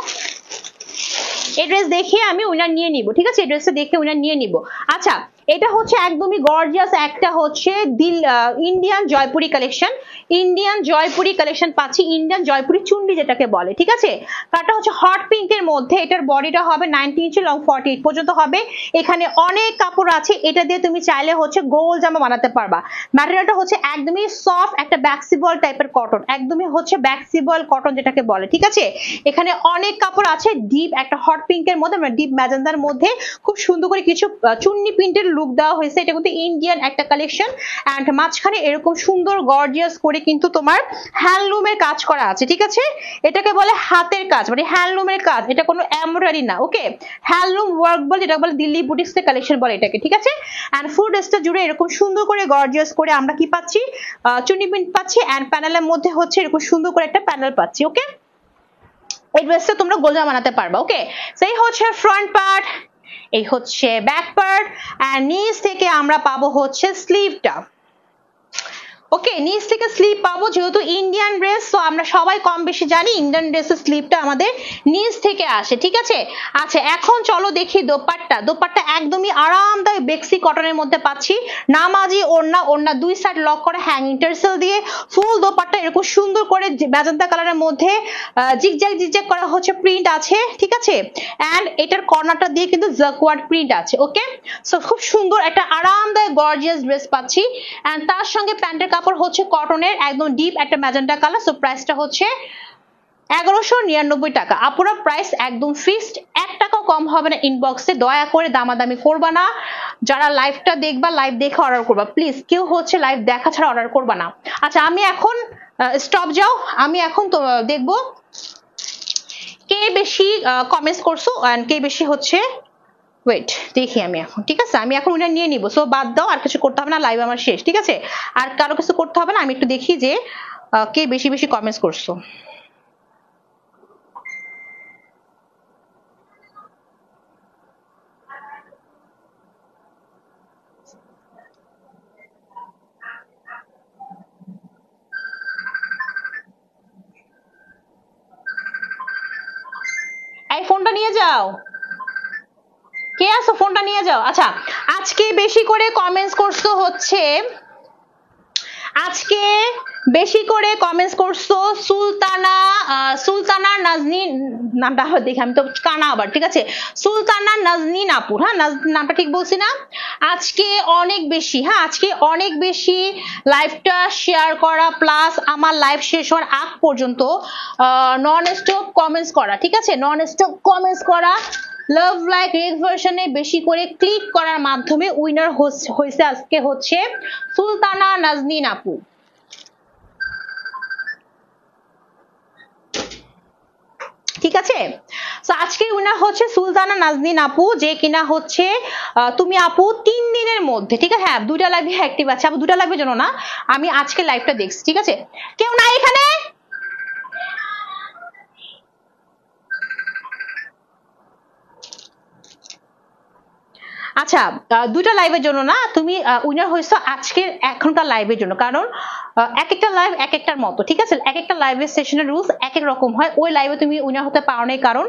এই ড্রেস দেখে আমি উইনার নিয়ে নিব, ঠিক আছে? এই ড্রেসটা দেখে উইনার নিয়ে নিব। আচ্ছা এটা হচ্ছে একদমই গর্জিয়াস একটা হচ্ছে দিল Indian Jaipuri collection Indian Jaipuri collection পাচ্ছি ইন্ডিয়ান জয়পুরি চুন্ডি যেটাকে বলে, ঠিক আছে? কারটা হচ্ছে হট পিঙ্কের মধ্যে, এটার বডিটা হবে ninety inch long forty eight পর্যন্ত হবে। এখানে অনেক কাপড় আছে, এটা দিয়ে তুমি চাইলে হচ্ছে গোল জামা বানাতে পারবা। ম্যাটেরিয়ালটা হচ্ছে একদমই সফট একটা ব্যাক্সিবল টাইপের কটন একদমই হচ্ছে ব্যাক্সিবল কটন যেটাকে বলে, ঠিক আছে? এখানে অনেক কাপড় আছে ডিপ একটা হট পিঙ্কের মধ্যে মানে ডিপ ম্যাজেন্দার মধ্যে, খুব সুন্দর করে কিছু চুন্নি প্রিন্টের লুক দেওয়া হয়েছে, এটা কিন্তু ইন্ডিয়ান একটা কালেকশন অ্যান্ড মাঝখানে এরকম সুন্দর গর্জিয়াস করে কিন্তু তোমার হ্যান্ডলুমের কাজ করা আছে, ঠিক আছে? এটাকে বলে হাতের কাজ মানে হ্যান্ডলুমের কাজ, এটা কোনো এমব্রয়ডারি না ওকে হ্যান্ডলুম ওয়ার্ক বলে যেটা বলে দিল্লি বুটিক্সের কালেকশন বলে এটাকে, ঠিক আছে? অ্যান্ড ফুল ড্রেসটা জুড়ে এরকম সুন্দর করে গর্জিয়াস করে আমরা কি পাচ্ছি? চুনি প্রিন্ট পাচ্ছি অ্যান্ড প্যানেলের মধ্যে হচ্ছে এরকম সুন্দর করে একটা প্যানেল পাচ্ছি ওকে এই ড্রেসটা তোমরা গোলজা বানাতে পারবা ওকে সেই হচ্ছে ফ্রন্ট পার্ট এই হচ্ছে ব্যাক পার্ট আর নিচ থেকে আমরা পাবো হচ্ছে স্লিভটা ওকে নিচ থেকে স্লিপ পাবো যেহেতু ইন্ডিয়ান ড্রেস তো আমরা সবাই কম বেশি জানি ইন্ডিয়ান ড্রেসের স্লিপটা আমাদের নিচ থেকে আসে, ঠিক আছে? আচ্ছা এখন চলো দেখি দোপাট্টা। দোপাট্টা একদমই আরামদায়ক বেক্সি কটনের মধ্যে পাচ্ছি। নামাজি ওড়না ওড়না দুই সাইড লক করে হ্যাঙ্গিং টার্সেল দিয়ে ফুল দোপাট্টা এরকম সুন্দর করে ম্যাজেন্টা কালারের মধ্যে জিগজ্যাগ জিগজ্যাগ করা হচ্ছে প্রিন্ট আছে, ঠিক আছে? অ্যান্ড এটার কর্নারটা দিয়ে কিন্তু জাকওয়ার্ড প্রিন্ট আছে ওকে সো খুব সুন্দর একটা আরামদায়ক গর্জিয়াস ড্রেস পাচ্ছি। অ্যান্ড তার সঙ্গে প্যান্টের কাপড় হচ্ছে কটনের একদম ডিপ একটা ম্যাজেন্টা কালার সো প্রাইসটা হচ্ছে এগারোশো নিরানব্বই টাকা। আপুরা প্রাইস একদম ফিক্সড কম হবে না ইনবক্সে দয়া করে দামাদামি করবা না। যারা লাইভটা দেখবা লাইভ দেখে অর্ডার করবা। প্লিজ কেউ হচ্ছে লাইভ দেখা ছাড়া অর্ডার করবা না। আচ্ছা আমি এখন স্টপ যাও। আমি এখন তো দেখব কে বেশি কমেন্টস করছ অ্যান্ড কে বেশি হচ্ছে। ওয়েট দেখি আমি এখন, ঠিক আছে? আমি এখন ওটা নিয়ে নিব। সো বাদ দাও, আর কিছু করতে হবে না লাইভ আমার শেষ, ঠিক আছে? আর কারও কিছু করতে হবে না, আমি একটু দেখি যে কে বেশি বেশি কমেন্টস করছ। ফোনটা নিয়ে যাও। কে আছো? ফোনটা নিয়ে যাও। আচ্ছা আজকে বেশি করে কমেন্টস করছ হচ্ছে আজকে বেশি করে কমেন্টস করছ সুলতানা সুলতানা নাজনি, নামটা দেখি, আমি তো কানা আবার, ঠিক আছে? সুলতানা নাজনি নাপুর হ্যাঁ নামটা ঠিক বলছি না? আজকে অনেক বেশি হ্যাঁ আজকে অনেক বেশি লাইভটা শেয়ার করা প্লাস আমার লাইভ শেষ হওয়ার আগ পর্যন্ত নন স্টপ কমেন্টস করা, ঠিক আছে? নন স্টপ কমেন্টস করা লাভ লাইক রেক ভার্সনে বেশি করে ক্লিক করার মাধ্যমে উইনার হয়েছে আজকে হচ্ছে সুলতানা নাজনীন আপু। ঠিক আছে? তো আজকে উইনার হচ্ছে সুলতানা নাজনীন আপু, যে কিনা হচ্ছে তুমি আপু তিন দিনের মধ্যে, ঠিক আছে? হ্যাঁ দুটা লাইভে অ্যাক্টিভ আছে। আপু দুটা লাইভের জন্য না, আমি আজকে লাইভটা দেখছি, ঠিক আছে? কেউ নাই এখানে? আচ্ছা দুটা লাইভের জন্য না, তুমি উইনার হয়েছো আজকের এখনকার লাইভের জন্য। কারণ এক একটা লাইভ এক একটার মতো, ঠিক আছে? এক একটা লাইভের সেশনের রুলস এক এক রকম হয়। ওই লাইভে তুমি উইনার হতে পারো নাই কারণ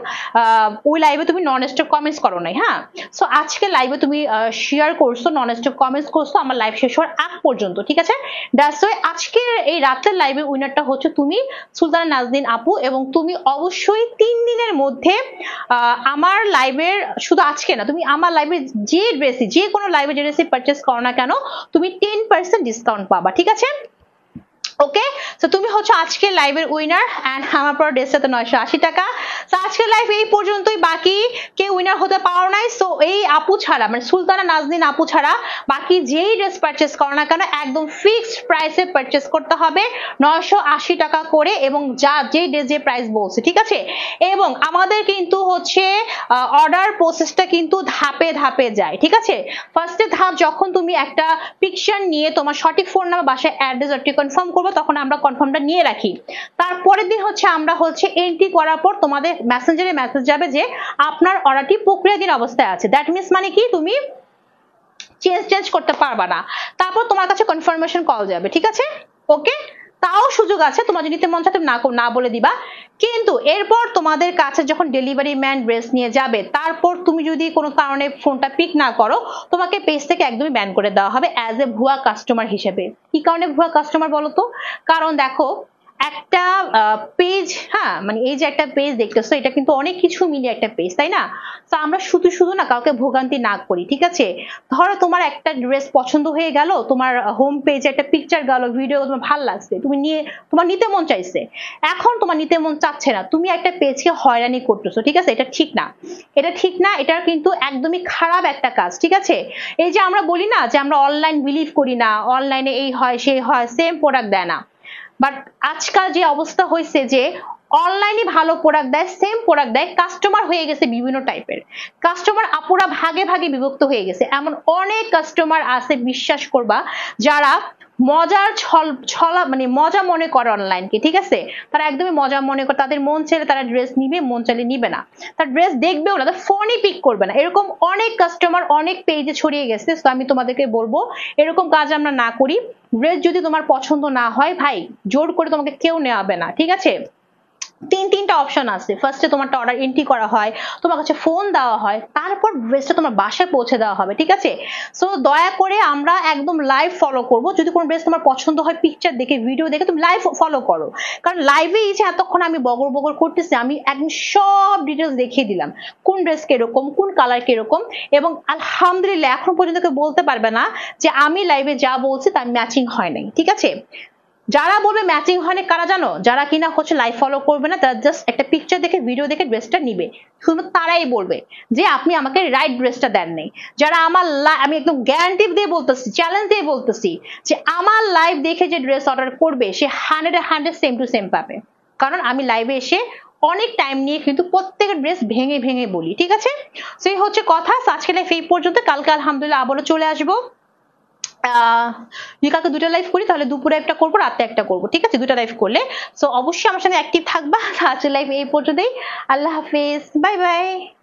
ওই লাইভে তুমি নন স্টপ কমেন্টস করো নাই হ্যাঁ? সো আজকে লাইভে তুমি শেয়ার করছ নন স্টপ কমেন্টস করছ, আমার লাইভ শেষ হওয়ার আগ পর্যন্ত, ঠিক আছে? দ্যাটস ওয়াই আজকে এই রাতের লাইভে উইনারটা হচ্ছে তুমি, সুলতান নাজদিন আপু, এবং তুমি অবশ্যই তিন দিনের মধ্যে আমার লাইভের শুধু আজকে না, তুমি আমার লাইভে যে ড্রেসই যে কোনো লাইভে যে ড্রেসই পারচেস করো না কেন, তুমি টেন পার্সেন্ট ডিসকাউন্ট পাবা, ঠিক আছে? ওকে তো তুমি হচ্ছে আজকে লাইভের উইনার অ্যান্ড আমার পর ড্রেসটা তো নয়শো আশি টাকা। তো আজকের লাইভ এই পর্যন্তই। বাকি কেউ উইনার হতে পারো নাই। সো এই আপু ছাড়া মানে সুলতানা নাজনীন আপু ছাড়া বাকি যেই ড্রেস পারচেস করো না কেন, একদম ফিক্সড প্রাইসে পারচেস করতে হবে নয়শো আশি টাকা করে এবং যা যে ড্রেস যে প্রাইস বলছে, ঠিক আছে? এবং আমাদের কিন্তু হচ্ছে অর্ডার প্রসেসটা কিন্তু ধাপে ধাপে যায়, ঠিক আছে? ফার্স্টে ধাপ যখন তুমি একটা পিকচার নিয়ে তোমার সঠিক ফোন নাম্বার বাসায় অ্যাড্রেস কনফার্ম করব তখন আমরা কনফার্মটা নিয়ে রাখি। তারপরের দিন হচ্ছে আমরা হচ্ছে এন্ট্রি করার পর তোমাদের মেসেঞ্জারে মেসেজ যাবে যে আপনার অর্ডারটি প্রক্রিয়াধীন অবস্থায় আছে। দ্যাট মিনস মানে কি? তুমি চেঞ্জ চেঞ্জ করতে পারবা না। তারপর তোমার কাছে কনফার্মেশন কল যাবে, ঠিক আছে? ওকে তাও সুযোগ আছে, তোমার যদি মন তুমি না না বলে দিবা। কিন্তু এরপর তোমাদের কাছে যখন ডেলিভারি ম্যান ড্রেস নিয়ে যাবে, তারপর তুমি যদি কোনো কারণে ফোনটা পিক না করো, তোমাকে পেজ থেকে একদমই ব্যান করে দেওয়া হবে অ্যাজ এ ভুয়া কাস্টমার হিসেবে। কি কারণে ভুয়া কাস্টমার বলো তো? কারণ দেখো একটা পেজ হ্যাঁ মানে এই যে একটা পেজ দেখতেছো, এটা কিন্তু অনেক কিছু মিলে একটা পেজ তাই না? তো আমরা শুধু শুধু না কাউকে ভোগান্তি না করি, ঠিক আছে? ধরো তোমার একটা ড্রেস পছন্দ হয়ে গেল, তোমার হোম পেজে একটা পিকচার গেল ভিডিও তোমার ভালো লাগছে, তুমি নিয়ে, তোমার নিতে মন চাইছে। এখন তোমার নিতে মন চাচ্ছে না, তুমি একটা পেজকে হয়রানি করতেছো, ঠিক আছে? এটা ঠিক না। এটা ঠিক না, এটা কিন্তু একদমই খারাপ একটা কাজ, ঠিক আছে? এই যে আমরা বলি না যে আমরা অনলাইন বিলিভ করি না অনলাইনে এই হয়, সেই হয় সেম প্রোডাক্ট দেয় না। বাট আজকাল যে অবস্থা হয়েছে যে অনলাইনে ভালো প্রোডাক্ট দেয় সেম প্রোডাক্ট দেয় কাস্টমার হয়ে গেছে বিভিন্ন টাইপের কাস্টমার আপুরা ভাগে ভাগে বিভক্ত হয়ে গেছে। এমন অনেক কাস্টমার আছে, বিশ্বাস করবা, যারা মজার ছল, ছলা মানে মজা মনে করে অনলাইনকে ঠিক আছে? তারা একদমই মজা মনে করে, তাদের মন চাইলে তারা ড্রেস নিবে, মন চাইলে নিবে না। তার ড্রেস দেখবেও না ফোনই পিক করবে না। এরকম অনেক কাস্টমার অনেক পেজে ছড়িয়ে গেছে তো আমি তোমাদেরকে বলব, এরকম কাজ আমরা না করি। ড্রেস যদি তোমার পছন্দ না হয়, ভাই, জোর করে তোমাকে কেউ নেওয়াবে না, ঠিক আছে? তিন, তিনটা অপশন আছে। ফার্স্টে তোমারটা অর্ডার এন্ট্রি করা হয়, তোমার কাছে ফোন দেওয়া হয়, তারপর ড্রেসটা তোমার বাসায় পৌঁছে দেওয়া হবে, ঠিক আছে? সো দয়া করে আমরা একদম লাইভ ফলো করব। যদি কোনো ড্রেস তোমার পছন্দ হয় পিকচার দেখে ভিডিও দেখে, তুমি লাইভ ফলো করো। কারণ লাইভে এই যে এতক্ষণ আমি বগর বগর করতেছি, আমি একদম সব ডিটেলস দেখিয়ে দিলাম। কোন ড্রেস কীরকম, কোন কালার কীরকম, এবং আলহামদুলিল্লাহ, এখন পর্যন্ত কেউ বলতে পারবে না যে আমি লাইভে যা বলছি, তার ম্যাচিং হয় নাই, ঠিক আছে? যারা বলবে ম্যাচিং হয়নি, কারা জানো? যারা কিনা হচ্ছে লাইভ ফলো করবে না, তারা জাস্ট একটা পিকচার দেখে ভিডিও দেখে ড্রেসটা নিবে। শুধু তারাই বলবে যে, আপনি আমাকে রাইট ড্রেসটা দেন নেই। যারা আমার আমি একদম গ্যারান্টি দিয়ে বলতেছি চ্যালেঞ্জ দিয়ে বলতেছি যে, আমার লাইভ দেখে যে ড্রেস অর্ডার করবে, সে hundred hundred same to same পাবে। কারণ আমি লাইভে এসে অনেক টাইম নিয়ে কিন্তু প্রত্যেকের ড্রেস ভেঙে ভেঙে বলি, ঠিক আছে? সেই হচ্ছে কথা। আজকে লাইফ এই পর্যন্ত। কালকে আলহামদুলিল্লাহ আবারও চলে আসব। যদি কালকে দুটা লাইভ করি, তাহলে দুপুরে একটা করব, রাতে একটা করব, ঠিক আছে? দুটা লাইভ করলে। সো অবশ্যই আমার সঙ্গে অ্যাক্টিভ থাকবা। আজকের লাইভ এই পর্যন্তই। আল্লাহ হাফিজ। Bye bye